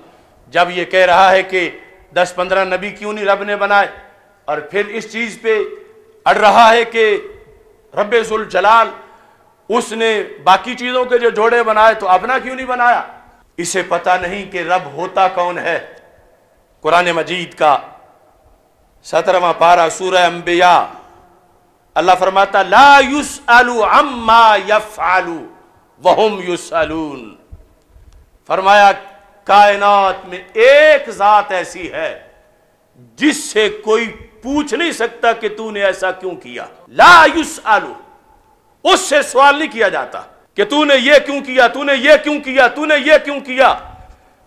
जब ये कह रहा है कि दस पंद्रह नबी क्यों नहीं रब ने बनाए? और फिर इस चीज़ पे अड़ रहा है कि रबुल जलाल उसने बाकी चीज़ों के जो जोड़े बनाए तो अपना क्यों नहीं बनाया? इसे पता नहीं कि रब होता कौन है। कुरान मजीद का सत्रहवा पारा सूर अंबिया। अल्लाह फरमाता, ला युस आलू अम्मा यफ़ालू वहुम युस आलून फरमाया, कायनात में एक जात ऐसी है जिससे कोई पूछ नहीं सकता कि तूने ऐसा क्यों किया। ला युस आलू उससे सवाल नहीं किया जाता कि तूने ये क्यों किया, तूने ये क्यों किया, तूने ये क्यों किया।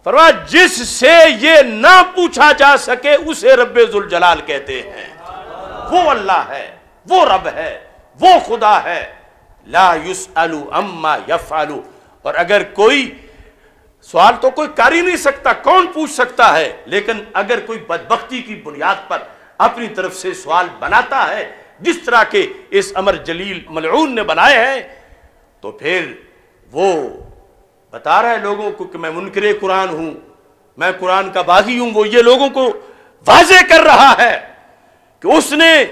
फरमा जिससे ये ना पूछा जा सके, उसे रब्बे जलाल कहते हैं। वो अल्लाह है, वो रब है, वो खुदा है। ला युस अलू अम्मा यफ और अगर कोई सवाल तो कोई कर ही नहीं सकता, कौन पूछ सकता है? लेकिन अगर कोई बदबख्ती की बुनियाद पर अपनी तरफ़ से सवाल बनाता है जिस तरह के इस अमर जलील मलून ने बनाए हैं तो फिर वो बता रहा है लोगों को कि मैं मुनकर कुरान हूँ, मैं कुरान का बागी हूँ, वो ये लोगों को वाजे कर रहा है कि उसने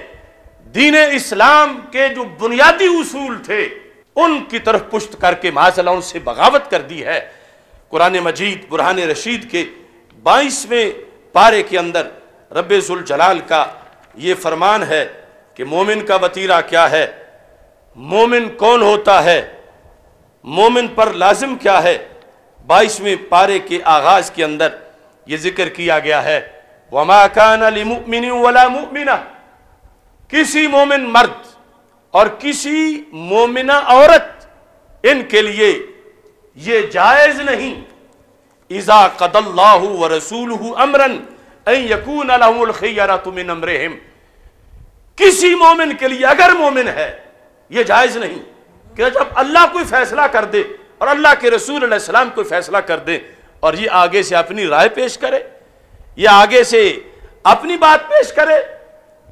दीन इस्लाम के जो बुनियादी उसूल थे, उनकी तरफ़ पुष्ट करके माजला उनसे बगावत कर दी है। कुरान मजीद, बुरहान रशीद के बाईसवें पारे के अंदर रबुल का ये फरमान है कि मोमिन का वतीरा क्या है? मोमिन कौन होता है? मोमिन पर लाजिम क्या है? बाईसवें पारे के आगाज़ के अंदर ये ज़िक्र किया गया है। वमा कान मुमिन वला मुमिना। किसी मोमिन मर्द और किसी मोमिना औरत, इनके लिए ये जायज़ नहीं। इज़ा कदल्लाहु व रसूल अमरन यकून तुमिन अमरहम। किसी मोमिन के लिए, अगर मोमिन है यह जायज़ नहीं कि जब अल्लाह कोई फैसला कर दे और अल्लाह के रसूल सलाम कोई फैसला कर दे और ये आगे से अपनी राय पेश करे, ये आगे से अपनी बात पेश करे,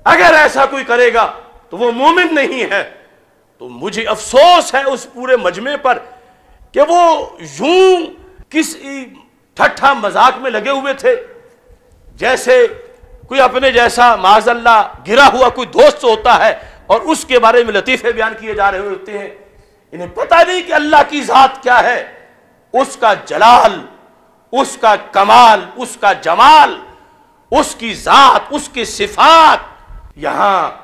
अगर ऐसा कोई करेगा तो वो मोमिन नहीं है। तो मुझे अफसोस है उस पूरे मजमे पर कि वो यूँ किस ठट्ठा मज़ाक में लगे हुए थे, जैसे कोई अपने जैसा माजल्ला गिरा हुआ कोई दोस्त होता है और उसके बारे में लतीफ़े बयान किए जा रहे होते हैं। इन्हें पता नहीं कि अल्लाह की ज़ात क्या है। उसका जलाल, उसका कमाल, उसका जमाल, उसकी ज़ात, उसकी सिफात, यहाँ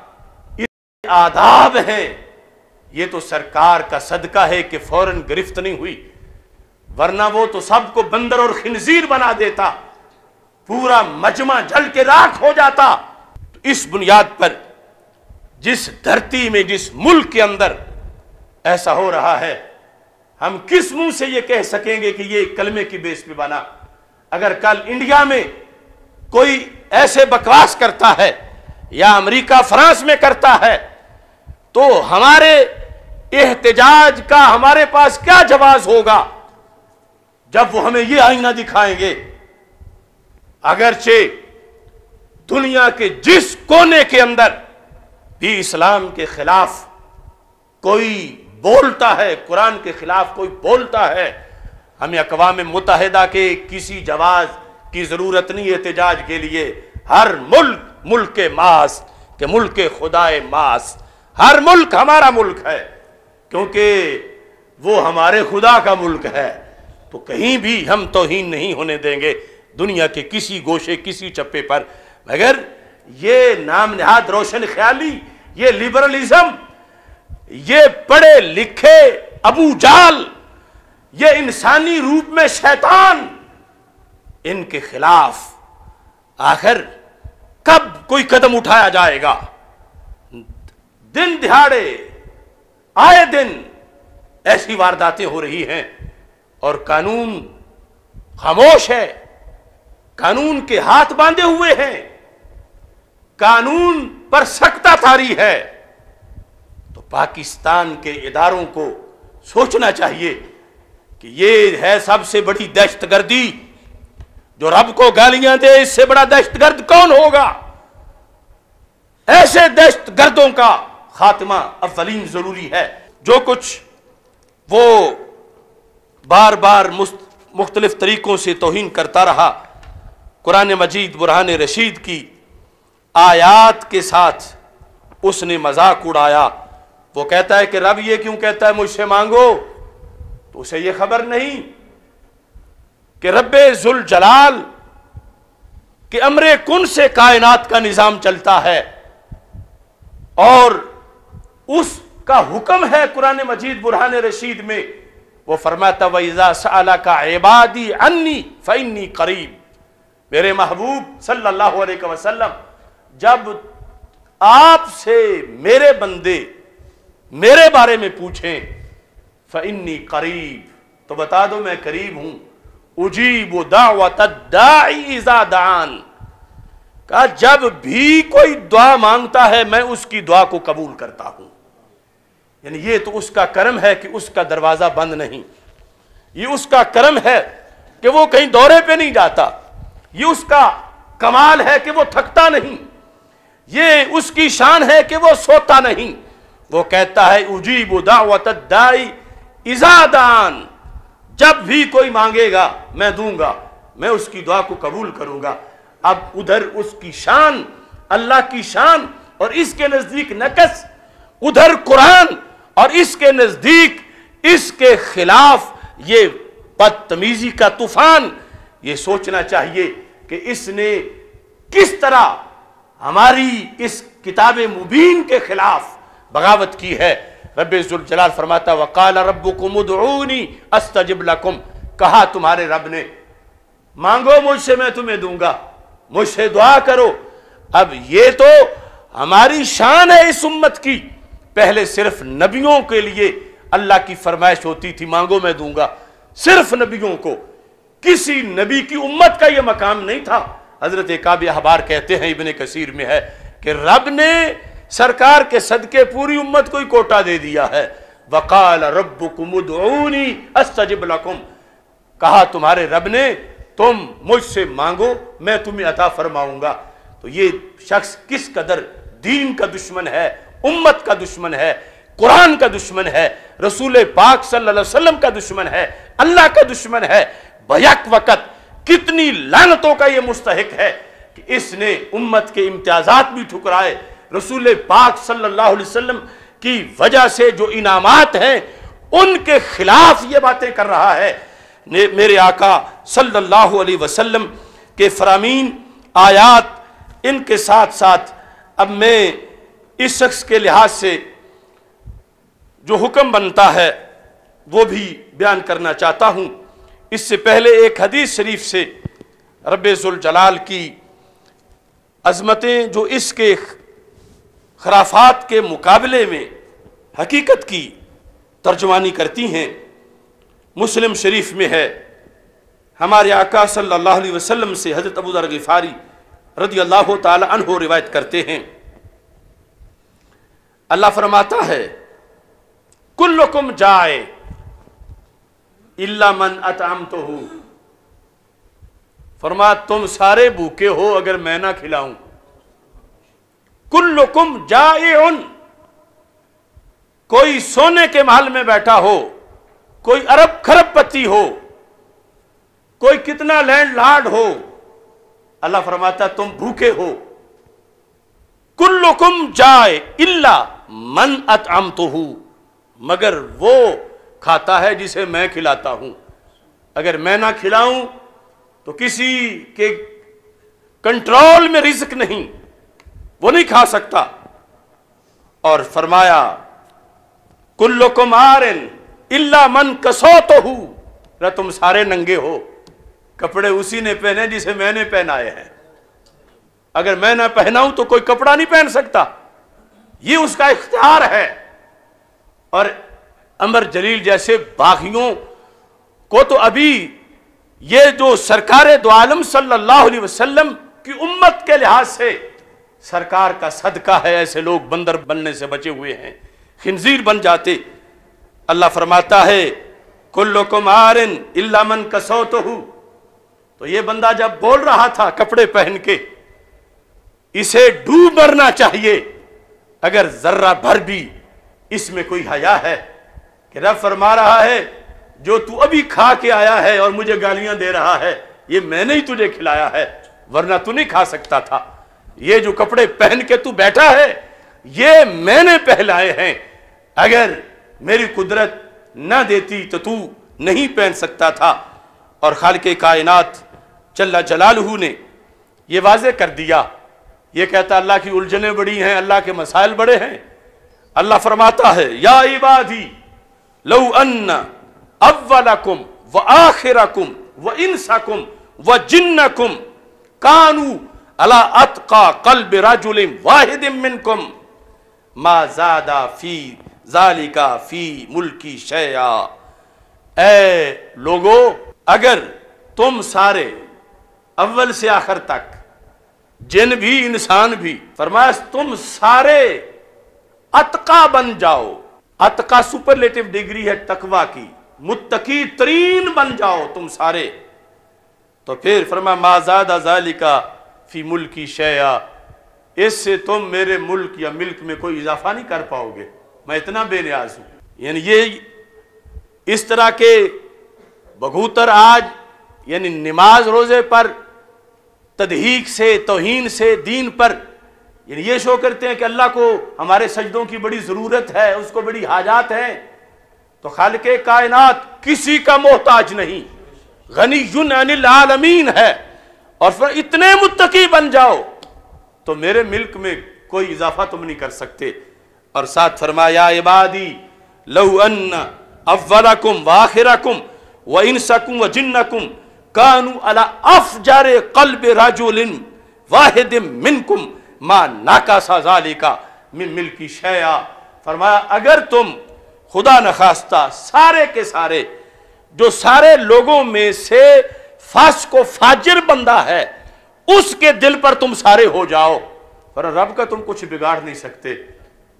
आदाब है। ये तो सरकार का सदका है कि फ़ौरन गिरफ्त नहीं हुई, वरना वो तो सबको बंदर और खिनजीर बना देता। पूरा मजमा जल के राख हो जाता। तो इस बुनियाद पर जिस धरती में, जिस मुल्क के अंदर ऐसा हो रहा है, हम किस मुँह से यह कह सकेंगे कि ये कलमे की बेस पे बना? अगर कल इंडिया में कोई ऐसे बकवास करता है या अमेरिका, फ्रांस में करता है तो हमारे एहतजाज का हमारे पास क्या जवाब होगा? जब वो हमें ये आईना दिखाएँगे अगरचे दुनिया के जिस कोने के अंदर भी इस्लाम के खिलाफ कोई बोलता है, कुरान के खिलाफ कोई बोलता है, हमें अकवाम मुतहदा के किसी जवाब की ज़रूरत नहीं एहतजाज के लिए। हर मुल्क मुल्क के मास के मुल्क के खुदाए मास। हर मुल्क हमारा मुल्क है, क्योंकि वो हमारे खुदा का मुल्क है। तो कहीं भी हम तोहीन नहीं होने देंगे। दुनिया के किसी गोशे, किसी चप्पे पर। मगर ये नाम नहाद रोशन ख्याली, ये लिबरलिज्म, ये पढ़े लिखे अबू जाल, ये इंसानी रूप में शैतान, इनके खिलाफ आखिर कब कोई कदम उठाया जाएगा? दिन दिहाड़े, आए दिन ऐसी वारदातें हो रही हैं और कानून खामोश है। कानून के हाथ बांधे हुए हैं। कानून पर सख्ता थारी है। तो पाकिस्तान के इदारों को सोचना चाहिए कि ये है सबसे बड़ी दहशतगर्दी, जो रब को गालियाँ दे, इससे बड़ा दहशतगर्द कौन होगा? ऐसे दहशतगर्दों का खात्मा अवलीन ज़रूरी है। जो कुछ वो बार बार मुख्तलिफ़ तरीकों से तोहन करता रहा कुरान मजीद, बुरहान रशीद की आयात के साथ उसने मज़ाक उड़ाया। वो कहता है कि रब ये क्यों कहता है, मुझसे मांगो? तो उसे ये खबर नहीं कि रब जुल जलाल के अमरे कुन से कायनात का निज़ाम चलता है। और उसका हुक्म है कुरान मजीद, बुरहान रशीद में। वो फरमाता वज़ा साला का इबादी अन्नी फ़ैनी करीब। मेरे महबूब सल्लल्लाहु अलैहि वसल्लम, जब आपसे मेरे बंदे मेरे बारे में पूछें फ़ैनी करीब तो बता दो मैं करीब हूँ। उजीब दान कहा, जब भी कोई दुआ माँगता है, मैं उसकी दुआ को कबूल करता हूँ। यानी ये तो उसका कर्म है कि उसका दरवाज़ा बंद नहीं। ये उसका कर्म है कि वो कहीं दौरे पे नहीं जाता। ये उसका कमाल है कि वो थकता नहीं। ये उसकी शान है कि वो सोता नहीं। वो कहता है, उजीब दावत इजादान। जब भी कोई मांगेगा, मैं दूँगा। मैं उसकी दुआ को कबूल करूँगा। अब उधर उसकी शान, अल्लाह की शान और इसके नज़दीक नकस, उधर कुरान और इसके नज़दीक इसके खिलाफ ये बदतमीजी का तूफ़ान। ये सोचना चाहिए कि इसने किस तरह हमारी इस किताब मुबीन के खिलाफ बगावत की है। रबाल फरमाता, वकाल रब कुमुदनी अस्तजब लकुम। कहा, तुम्हारे रब ने, मांगो मुझसे, मैं तुम्हें दूँगा। मुझसे दुआ करो। अब ये तो हमारी शान है इस उम्मत की। पहले सिर्फ़ नबियों के लिए अल्लाह की फरमाइश होती थी, मांगो, मैं दूँगा। सिर्फ़ नबियों को। किसी नबी की उम्मत का यह मकाम नहीं था। हज़रत काब अहबार कहते हैं, इबन कसीर में है कि रब ने सरकार के सदके पूरी उम्मत को ही कोटा दे दिया है। वकाल रब कुमुदनी अस्तजिब लकुम। कहा, तुम्हारे रब ने, तुम मुझसे मांगो, मैं तुम्हें अता फरमाऊँगा। तो ये शख्स किस कदर दीन का दुश्मन है, उम्मत का दुश्मन है, कुरान का दुश्मन है, रसूल पाक सल्लल्लाहु अलैहि वसल्लम का दुश्मन है, अल्लाह का दुश्मन है बयक वक़्त कितनी लानतों का यह मुस्तक है कि इसने उम्मत के इम्तियाजात भी ठुकराए। रसूल पाक सल्लल्लाहु अलैहि वसल्लम की वजह से जो इनामात हैं, उनके खिलाफ ये बातें कर रहा है। मेरे आका सल्लल्लाहु अलैहि वसल्लम के फरामीन आयात, इनके साथ साथ अब मैं इस शख्स के लिहाज से जो हुक्म बनता है, वो भी बयान करना चाहता हूँ। इससे पहले एक हदीस शरीफ से जलाल की अजमतें जो इसके खराफात के मुकाबले में हकीकत की तर्जमानी करती हैं, मुस्लिम शरीफ में है। हमारे आका सल्लल्लाहु अलैहि वसल्लम से हज़रत अबू दर गिफ़ारी रदी अल्लाह तहो रिवायत करते हैं। अल्लाह फरमाता है, कुल्लुकुम जाए इल्ला मन अताम तो हूँ फरमा, तुम सारे भूखे हो अगर मैं ना खिलाऊं। कुल्लुकुम जाए उन कोई सोने के महल में बैठा हो, कोई अरब खरब खरबपति हो, कोई कितना लैंड लार्ड हो, अल्लाह फरमाता, तुम भूखे हो। कुल्लुकुम जाए इल्ला मन अतम तो मगर वो खाता है जिसे मैं खिलाता हूँ। अगर मैं ना खिलाऊं तो किसी के कंट्रोल में रिस्क नहीं। वो नहीं खा सकता। और फरमाया कुल्लो कुमारन इल्ला मन कसो तो हूँ तुम सारे नंगे हो। कपड़े उसी ने पहने जिसे मैंने पहनाए हैं। अगर मैं ना पहनाऊं तो कोई कपड़ा नहीं पहन सकता। ये उसका इख्तियार है। और अमर जलील जैसे बागियों को तो अभी ये जो सरकार दो आलम सल्लल्लाहु अलैहि वसल्लम की उम्मत के लिहाज से सरकार का सदका है, ऐसे लोग बंदर बनने से बचे हुए हैं, खिंजीर बन जाते। अल्लाह फरमाता है कुल्लो कुमारिन इल्लामन कसो तो हूँ तो ये बंदा जब बोल रहा था कपड़े पहन के, इसे डूब मरना चाहिए, अगर जर्रा भर भी इसमें कोई हया है कि रब फरमा रहा है, जो तू अभी खा के आया है और मुझे गालियाँ दे रहा है, ये मैंने ही तुझे खिलाया है, वरना तू नहीं खा सकता था। ये जो कपड़े पहन के तू बैठा है, ये मैंने पहलाए हैं। अगर मेरी कुदरत न देती तो तू नहीं पहन सकता था। और खाल के कायनात चल्ला जलालहू ने यह वाजे कर दिया। ये कहता, अल्लाह की उलझने बड़ी हैं, अल्लाह के मसाइल बड़े हैं। अल्लाह फरमाता है, या इबादी लऊ अन्न अव्वलकुम व आखिरकुम व इंसकुम व जिन्नकुम कानू अला अतका कल्ब राजुलिम वाहिदिम मिनकुम मा जादा फ़ी जालिका फ़ी मुल्की शया ए लोगो, अगर तुम सारे अव्वल से आखिर तक, जिन भी इंसान भी, फरमाया, तुम सारे अतका बन जाओ। अतका सुपरलेटिव डिग्री है तकवा की। मुत्तकी तरीन बन जाओ तुम सारे। तो फिर फरमा माजाद अजाली का फ़ी मुल्क की शया। इससे तुम मेरे मुल्क या मिल्क में कोई इजाफा नहीं कर पाओगे। मैं इतना बेनियाज हूँ। यानी ये इस तरह के बघूतर आज, यानी नमाज़ रोज़े पर, तदहीक से, तोहन से, दीन पर यानी ये शो करते हैं कि अल्लाह को हमारे सजदों की बड़ी ज़रूरत है, उसको बड़ी हाजात है। तो खाल के कायनात किसी का मोहताज नहीं। गनी युन अनिल आलमीन है। और फिर इतने मुत्तकी बन जाओ तो मेरे मिल्क में कोई इजाफा तुम नहीं कर सकते। और साथ फरमाया इबादी लहु अन्न अव्वलकुम वाखिरकुम व इंसकुम व जिन्नकुम कानू अला अफजर कल्ब राजुलिन वाहिद मिनकुम मा नाका साजाली का मिन मिल की शया। फरमाया, अगर तुम खुदा न खास्ता, सारे के सारे, जो सारे लोगों में से फास को फाजिर बंदा है, उसके दिल पर तुम सारे हो जाओ। पर रब का तुम कुछ बिगाड़ नहीं सकते।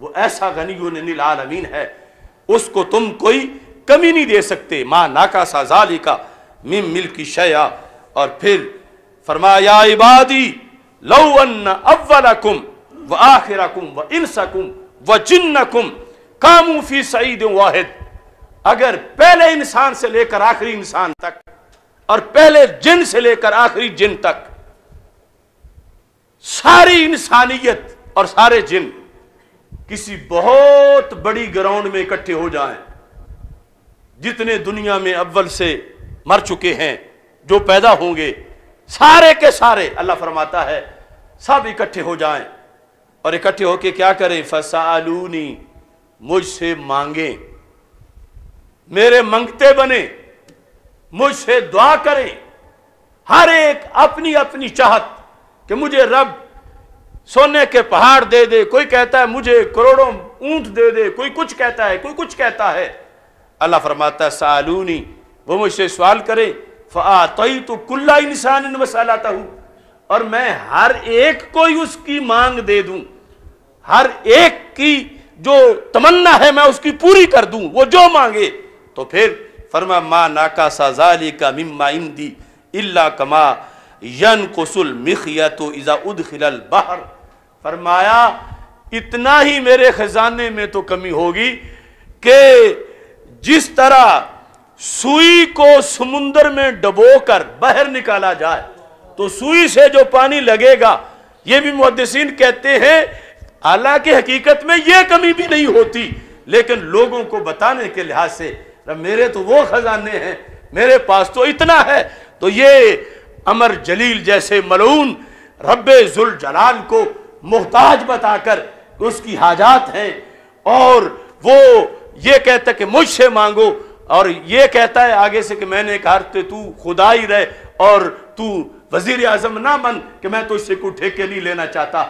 वो ऐसा गनी आलमीन है, उसको तुम कोई कमी नहीं दे सकते। माँ नाका साजाली का मिम मिल की शया। और फिर फरमाया इबादी लौ अन्न अव्वलकुम व आखिरकुम व इंसकुम व जिन्नकुम कामू फ़ी सईद वाहिद। अगर पहले इंसान से लेकर आखिरी इंसान तक और पहले जिन से लेकर आखिरी जिन तक सारी इंसानियत और सारे जिन किसी बहुत बड़ी ग्राउंड में इकट्ठे हो जाएँ, जितने दुनिया में अव्वल से मर चुके हैं, जो पैदा होंगे, सारे के सारे, अल्लाह फरमाता है सब इकट्ठे हो जाएँ। और इकट्ठे होके क्या करें? फसालूनी, मुझसे मांगे। मेरे मंगते बने, मुझसे दुआ करें। हर एक अपनी अपनी चाहत कि मुझे रब सोने के पहाड़ दे दे। कोई कहता है, मुझे करोड़ों ऊँट दे दे। कोई कुछ कहता है, कोई कुछ कहता है। अल्लाह फरमाता सालूनी वो मुझसे सवाल करे। फ़ातई तो कुल्ला इंसान वसालाता हूँ और मैं हर एक को ही उसकी मांग दे दूँ। हर एक की जो तमन्ना है, मैं उसकी पूरी कर दूँ। वो जो मांगे तो फिर फरमा, मा नाका साजाली का मिम्मा इंदी इल्ला कमा यन कुसुल मिखिया तो इज़ा उद खिलल बाहर। फरमाया, इतना ही मेरे खजाने में तो कमी होगी कि जिस तरह सुई को समुंदर में डबोकर बाहर निकाला जाए तो सुई से जो पानी लगेगा, ये भी मुहदसिन कहते हैं, हालाँकि हकीकत में यह कमी भी नहीं होती, लेकिन लोगों को बताने के लिहाज से मेरे तो वो खजाने हैं, मेरे पास तो इतना है। तो ये अमर जलील जैसे मलून, रब्बे जुल जलाल को मोहताज बताकर उसकी हाजात हैं, और वो ये कहता कि मुझसे मांगो, और ये कहता है आगे से कि मैंने कहा, तू खुदा ही रहे, और तू वज़ीर आज़म ना बन कि मैं तो इससे कोई ठेके नहीं लेना चाहता।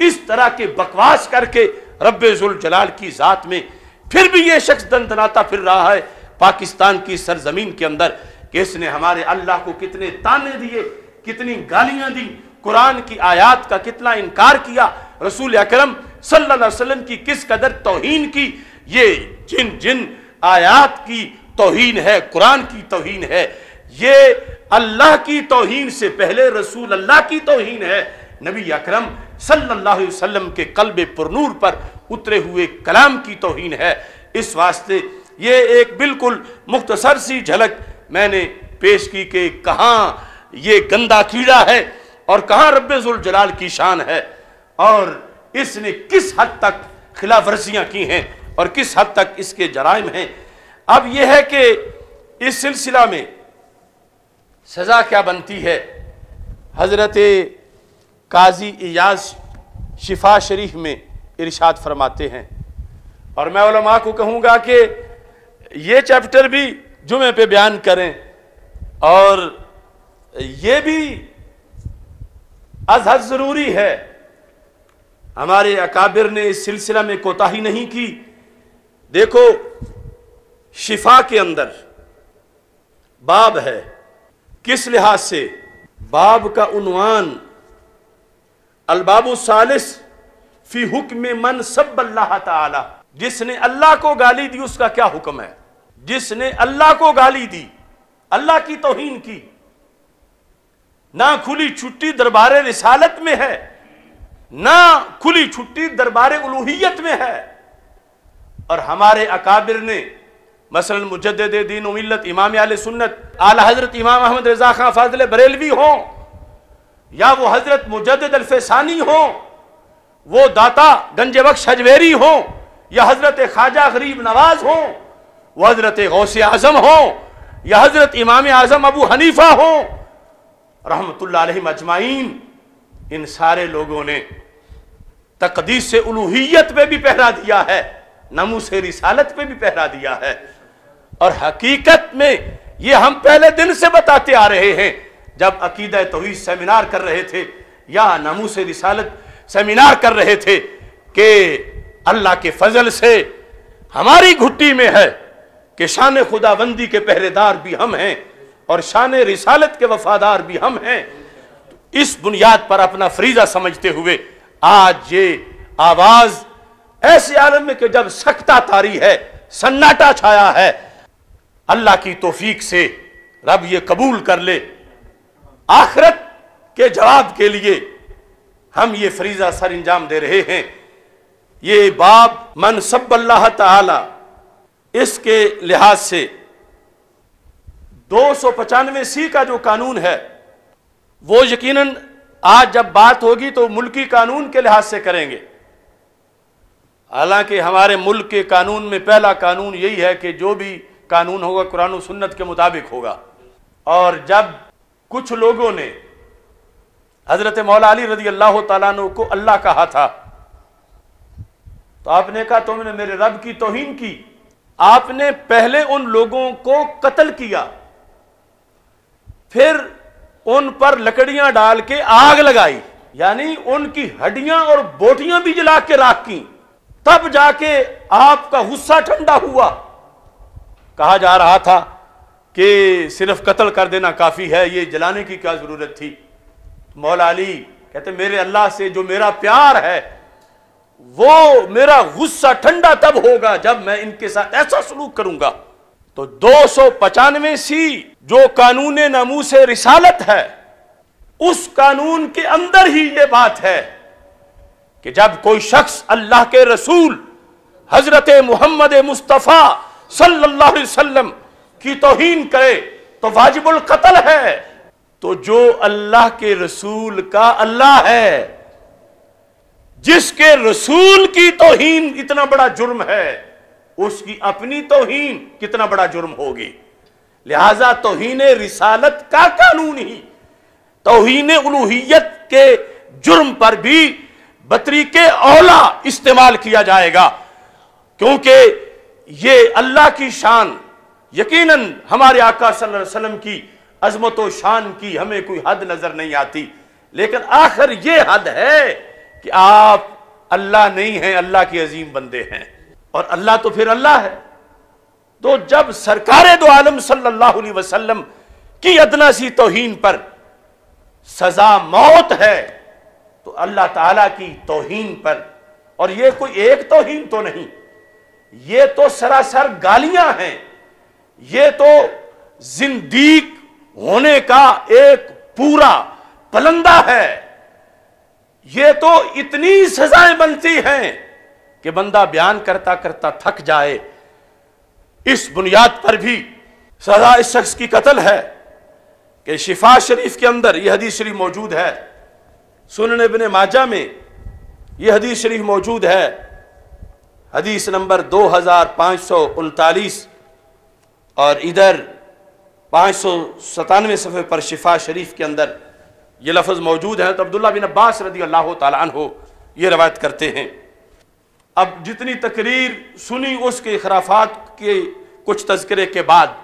इस तरह के बकवास करके रब्बे जलाल की जात में फिर भी ये शख्स दंतनाता फिर रहा है पाकिस्तान की सरजमीन के अंदर कि इसने हमारे अल्लाह को कितने ताने दिए, कितनी गालियाँ दी, कुरान की आयात का कितना इनकार किया, रसूल अकरम वसल्लम की किस कदर तोहीन की, ये जिन जिन आयात की तोहन है, कुरान की तोहन है, ये अल्लाह की तोहन से पहले रसूल अल्लाह की तोहन है। नबी अकरम वसल्लम के कल्ब पुरनूर पर उतरे हुए कलाम की तोहन है। इस वास्ते ये एक बिल्कुल मुख्तसर सी झलक मैंने पेश की कि कहाँ ये गंदा कीड़ा है और कहाँ रबाल की शान है और इसने किस हद तक खिलाफ वर्जियाँ की हैं और किस हद तक इसके जराइम हैं। अब यह है कि इस सिलसिला में सज़ा क्या बनती है? हज़रत काजी इयाज शिफा शरीफ में इरशाद फरमाते हैं। और मैं को कहूँगा कि ये चैप्टर भी जुमे पे बयान करें और ये भी अजहद ज़रूरी है। हमारे अकाबिर ने इस सिलसिला में कोताही नहीं की। देखो, शिफा के अंदर बाब है। किस लिहाज से? बाब का उनवान, अलबाबु सालिस, फ़ी हुक्म मन सब अल्लाह ताला। जिसने अल्लाह को गाली दी, उसका क्या हुक्म है? जिसने अल्लाह को गाली दी, अल्लाह की तोहीन की। ना खुली छुट्टी दरबार रिसालत में है, ना खुली छुट्टी दरबार उलूहियत में है। और हमारे अकाबिर ने मसलन मुजद दीन मिलत इमाम आल सुन्नत, आला हज़रत इमाम अहमद रजा खां फाजल बरेलवी हो, या वो हज़रत मुजद अल्फेसानी हो, वो दाता गंज बख्श हजवेरी हो, या हज़रत ख्वाजा गरीब नवाज़ हो, वो हज़रत गौस आज़म हो, या हज़रत इमाम आज़म अबू हनीफा हो रहमत अजमाइन, इन सारे लोगों ने तकदीस से उलूहियत पे भी पहरा दिया है नमू से रिसालत पे भी पहरा दिया है। और हकीकत में ये हम पहले दिन से बताते आ रहे हैं। जब अकीद तोहीद सेमिनार कर रहे थे, या नमू से रिसालत सेमिनार कर रहे थे कि अल्लाह के फजल से हमारी घुट्टी में है कि शान खुदाबंदी के पहरेदार भी हम हैं और शान रिसालत के वफादार भी हम हैं। इस बुनियाद पर अपना फरीजा समझते हुए आज ये आवाज़ ऐसे आलम में कि जब सख्ता तारी है, सन्नाटा छाया है अल्लाह की तोफीक से रब ये कबूल कर ले। आखरत के जवाब के लिए हम ये फरीजा सर अंजाम दे रहे हैं। ये बाब मन सब अल्लाह ताला इसके लिहाज से दो सौ पचानवे सी का जो कानून है, वो यकीनन आज जब बात होगी तो मुल्की कानून के लिहाज से करेंगे। हालाँकि हमारे मुल्क के कानून में पहला कानून यही है कि जो भी कानून होगा, कुरान सुन्नत के मुताबिक होगा। और जब कुछ लोगों ने हज़रत मौला अली रज़ी अल्लाह तु को अल्लाह कहा था तो आपने कहा, तुमने मेरे रब की तोहीन की। आपने पहले उन लोगों को कत्ल किया, फिर उन पर लकड़ियाँ डाल के आग लगाई, यानी उनकी हड्डियाँ और बोटियाँ भी जला के राख की। तब जाके आपका गुस्सा ठंडा हुआ। कहा जा रहा था कि सिर्फ़ कत्ल कर देना काफ़ी है, ये जलाने की क्या ज़रूरत थी? मौला अली कहते, मेरे अल्लाह से जो मेरा प्यार है, वो मेरा गुस्सा ठंडा तब होगा जब मैं इनके साथ ऐसा सलूक करूँगा। तो दो सौ पचानवे सी जो कानून नमू से रिसालत है, उस कानून के अंदर ही ये बात है कि जब कोई शख्स अल्लाह के रसूल, हज़रत मोहम्मद मुस्तफ़ा सल्लल्लाहु अलैहि वसल्लम की तोहीन करे तो वाजिबुल कत्ल है। तो जो अल्लाह के रसूल का अल्लाह है, जिसके रसूल की तोहीन इतना बड़ा जुर्म है, उसकी अपनी तोहीन कितना बड़ा जुर्म होगी? लिहाजा तोहीन रिसालत का कानून ही। तोहीन उलूहियत के जुर्म पर भी बतरीके औला इस्तेमाल किया जाएगा, क्योंकि ये अल्लाह की शान, यकीनन हमारे आका सल्लल्लाहु अलैहि वसल्लम की अजमत शान की हमें कोई हद नज़र नहीं आती। लेकिन आखिर ये हद है कि आप अल्लाह नहीं हैं, अल्लाह के अजीम बंदे हैं। और अल्लाह तो फिर अल्लाह है। तो जब सरकार दो आलम सल्लल्लाहु अलैहि वसल्लम की अदना सी तोहीन पर सजा मौत है तो अल्लाह ताला की तोहीन पर, और ये कोई एक तोहीन तो नहीं ये तो सरासर गालियाँ हैं। ये तो जिंदीक होने का एक पूरा पलंदा है। ये तो इतनी सजाएँ बनती हैं कि बंदा बयान करता करता थक जाए। इस बुनियाद पर भी सजा इस शख्स की कत्ल है कि शिफा शरीफ के अंदर यह हदीस शरीफ मौजूद है। सुनने बिन माजा में यह हदीस शरीफ मौजूद है हदीस नंबर दो हज़ार पाँच सौ उनतालीस और इधर पाँच सौ सतानवे सफ़े पर शिफा शरीफ के अंदर ये लफ्ज़ मौजूद है। तो अब्दुल्ला बिन अब्बास रदी अल्लाह हो ये रवायत करते हैं। अब जितनी तकरीर सुनी उसके खराफात के कुछ तस्करे के बाद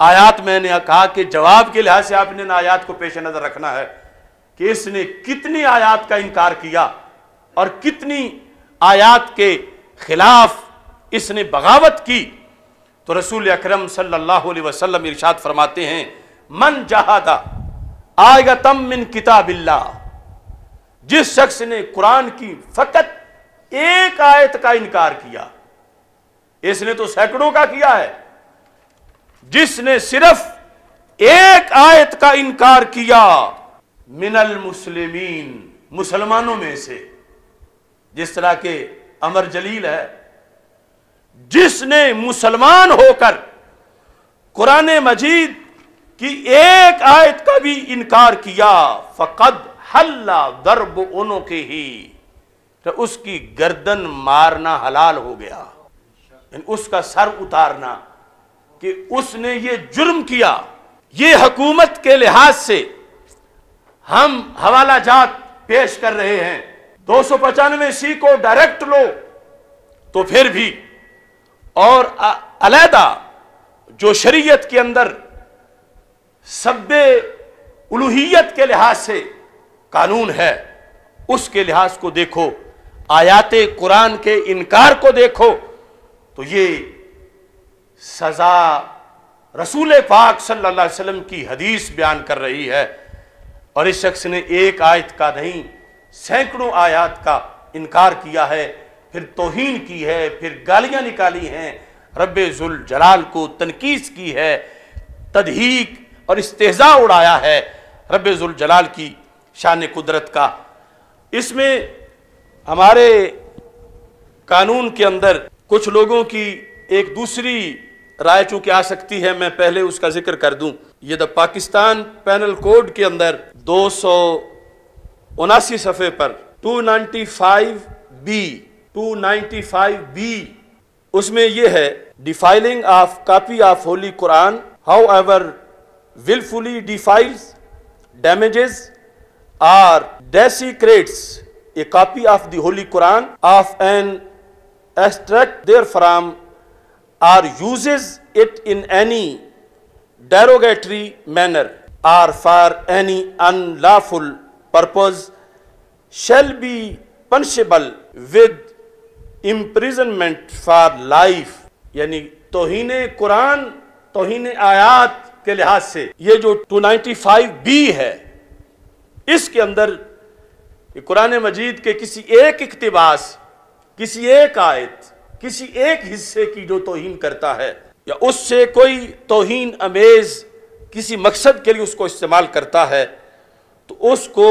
आयात मैंने कहा कि जवाब के लिहाज से आपने आयात को पेश नज़र रखना है कि इसने कितनी आयात का इनकार किया और कितनी आयात के खिलाफ इसने बगावत की। तो रसूल अक्रम वसल्लम इरशाद फरमाते हैं, मन जहादा आएगा तम मिन किताबिल्ला। जिस शख्स ने कुरान की फकत एक आयत का इनकार किया, इसने तो सैकड़ों का किया है। जिसने सिर्फ़ एक आयत का इनकार किया, मिनल मुस्लिमीन, मुसलमानों में से, जिस तरह के अमर जलील है, जिसने मुसलमान होकर कुरान मजीद की एक आयत का भी इनकार किया, फकद हल्ला दर्ब उनों के ही तो उसकी गर्दन मारना हलाल हो गया। उसका सर उतारना कि उसने ये जुर्म किया। ये हकूमत के लिहाज से हम हवाला जात पेश कर रहे हैं। दो सौ पचानवे सी को डायरेक्ट लो तो फिर भी, और अलहदा, जो शरीयत के अंदर सब उलूहियत के लिहाज से कानून है, उसके लिहाज को देखो, आयात कुरान के इनकार को देखो तो ये सजा रसूल पाक सल्लल्लाहु अलैहि वसल्लम की हदीस बयान कर रही है, और इस शख्स ने एक आयत का नहीं सैकड़ों आयात का इनकार किया है, फिर तोहीन की है, फिर गालियाँ निकाली हैं। रबुल जलाल को तनकीस की है, तदहीक और इस्तेजा उड़ाया है रब जलाल की शान कुदरत का। इसमें हमारे कानून के अंदर कुछ लोगों की एक दूसरी राय चूँकि आ सकती है, मैं पहले उसका ज़िक्र कर दूँ। ये द पाकिस्तान पैनल कोड के अंदर दो सौ उनासी सफ़े पर 295 बी 295 बी उसमें यह है defiling of copy of holy Quran however wilfully defiles damages or desecrates a copy of the holy Quran of an extract therefrom, or uses it in any derogatory manner, or for any unlawful purpose shall be punishable with imprisonment for life. यानी तोहीन कुरान, तोहीन आयात के लिहाज से ये जो 295 B है, इसके अंदर कुरान मजीद के किसी एक इकतबास, किसी एक आयत, किसी एक हिस्से की जो तोहीन करता है, या उससे कोई तोहीन अमेज किसी मकसद के लिए उसको इस्तेमाल करता है तो उसको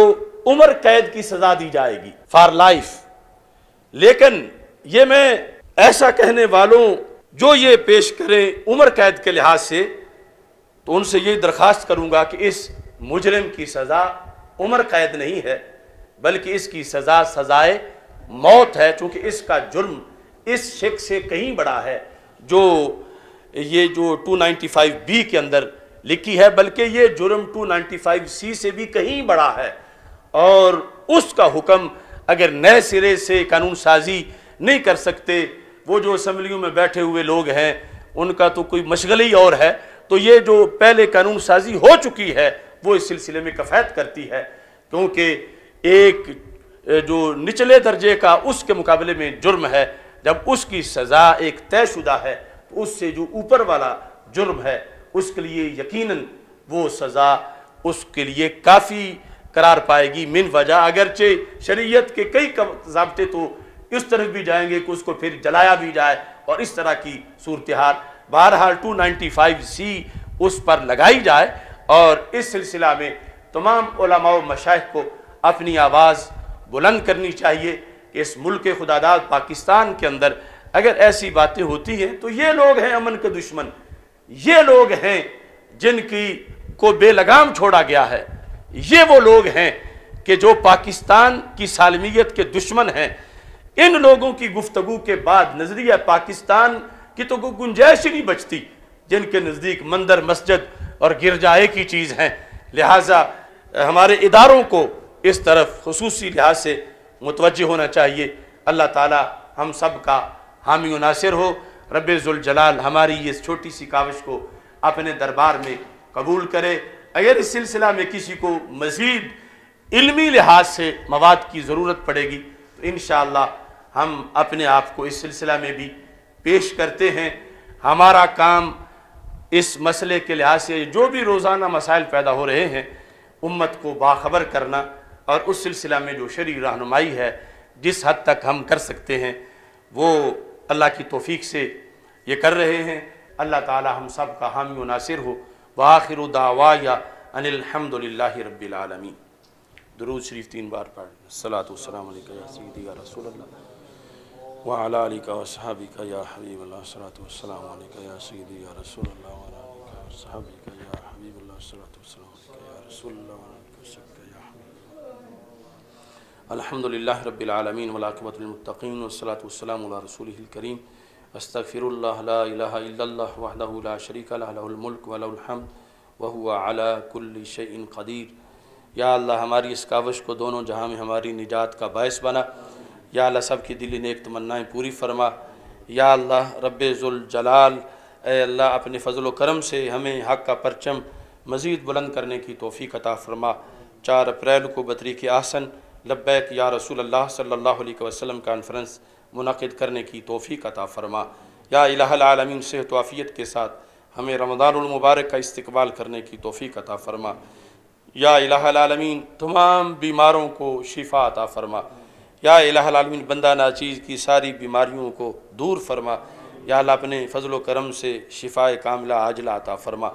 उम्र कैद की सजा दी जाएगी फॉर लाइफ लेकिन ये मैं ऐसा कहने वालों, जो ये पेश करें उम्र कैद के लिहाज से तो उनसे ये दरखास्त करूँगा कि इस मुजरिम की सजा उम्र कैद नहीं है, बल्कि इसकी सजा सजाए मौत है, चूँकि इसका जुर्म इस शिक से कहीं बड़ा है, जो ये जो 295 बी के अंदर लिखी है, बल्कि ये जुर्म 295 सी से भी कहीं बड़ा है। और उसका हुक्म, अगर नए सिरे से कानून साजी नहीं कर सकते, वो जो असम्बलियों में बैठे हुए लोग हैं, उनका तो कोई मशगल ही और है। तो ये जो पहले कानून साजी हो चुकी है, वो इस सिलसिले में कफायत करती है, क्योंकि एक जो निचले दर्जे का उसके मुकाबले में जुर्म है, जब उसकी सज़ा एक तयशुदा है तो उससे जो ऊपर वाला जुर्म है उसके लिए यकीनन वो सज़ा उसके लिए काफ़ी करार पाएगी। मिन वजह, अगरचे शरीयत के कई जबते तो इस तरफ़ भी जाएँगे कि उसको फिर जलाया भी जाए और इस तरह की सूरत हाल बहरहाल टू नाइन्टी फाइव सी उस पर लगाई जाए और इस सिलसिला में तमाम मशाइ को अपनी आवाज़ बुलंद करनी चाहिए कि इस मुल्क खुदादाद पाकिस्तान के अंदर अगर ऐसी बातें होती हैं तो ये लोग हैं अमन के दुश्मन। ये लोग हैं जिनकी को बेलगाम छोड़ा गया है। ये वो लोग हैं कि जो पाकिस्तान की सालमियत के दुश्मन हैं। इन लोगों की गुफ्तगु के बाद नज़रिया पाकिस्तान की तो कोई गुंजाइश ही नहीं बचती, जिनके नज़दीक मंदिर, मस्जिद और गिरजा एक ही चीज़ हैं। लिहाजा हमारे इदारों को इस तरफ़ खसूसी लिहाज से मुतवजह होना चाहिए। अल्लाह ताला हम सब का हामी नासिर हो। रबाल हमारी इस छोटी सी काविश को अपने दरबार में कबूल करे। अगर इस सिलसिला में किसी को मज़ीद इल्मी लिहाज से मवाद की ज़रूरत पड़ेगी तो इन हम अपने आप को इस सिलसिला में भी पेश करते हैं। हमारा काम इस मसले के लिहाज से जो भी रोज़ाना मसाइल पैदा हो रहे हैं, उम्मत को बाखबर करना और उस सिलसिला में जो शरी रहनुमाई है, जिस हद तक हम कर सकते हैं, वो अल्लाह की तोफ़ी से ये कर रहे हैं। अल्लाह ताला हम सब का हामी नासिर हो। व आखिर दावा या अनिलहमदिल्ला रबालमी दरूद शरीफ तीन बार पढ़। सलातम रसूल वाली वसहाबी या हबीब या सईदी रसूल वसहाबी का या हबीब या रसूल अलहमदिल्ला रबालमीन वलाकबतमतकीन वसलातम रसूल करीम। अस्तफ़िरल्ला शरीक लमुल्क वलहमद वहुआ अला कुल्ल शैन कदीर। या अल्लाह, हमारी इस कावश को दोनों जहाँ में हमारी निजात का बायस बना। या अल्लाह सब की दिली नेक तमन्नाएँ पूरी फरमा। या अल्लाह रबाल अल्लाह, अपने फ़ज़ल करम से हमें हक़ का परचम मज़ीद बुलंद करने की तोफ़ी अता फरमा। चार अप्रैल को बतरी के आसन, लब्बैक या रसूल अल्लाह सल्लल्लाहु अलैहि वसल्लम कॉन्फ्रेंस मुनद करने की तोफ़ी अता फ़रमा। या इलामीन सेहत वाफ़ियत के साथ हमें रमदानमबारक का इस्तकबाल करने की तोफ़ी अता फ़रमा। या इलामीन तमाम बीमारों को शिफा अता फ़रमा। या इलामीन बंदा नाचीज़ की सारी बीमारियों को दूर फरमा। या अपने फ़ज़ल करम से शिफा कामला आजला अता फ़रमा।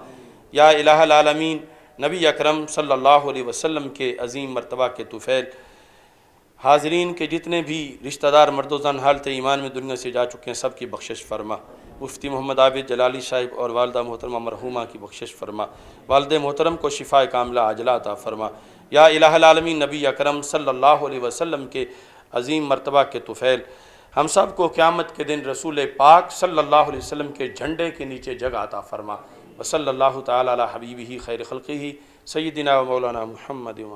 या इलामीन नबी अकरम सल्लल्लाहु अलैहि वसल्लम के अजीम मरतबा के तुफ़ैल हाजरीन के जितने भी रिश्तेदार मर्दोजान हालत ईमान में दुनिया से जा चुके हैं सब की बख्शिश फरमा। मुफ्ती मोहम्मद आबिद, जलाली साहिब और वालदा मोहतरमा मरहुमा की बख्शिश फरमा। वालद मोहतरम को शिफा कामला अजला अता फरमा। या इलामी नबी अकरम सल्लल्लाहु अलैहि के अजीम मरतबा के तुफ़ैल। हम सबको क़्यामत के दिन रसूल पाक अलैहि वसल्लम के झंडे के नीचे जगह अता फरमा। वसल्ला तला हबीबी खैर खल्क़ी सैदिना मौलाना महमद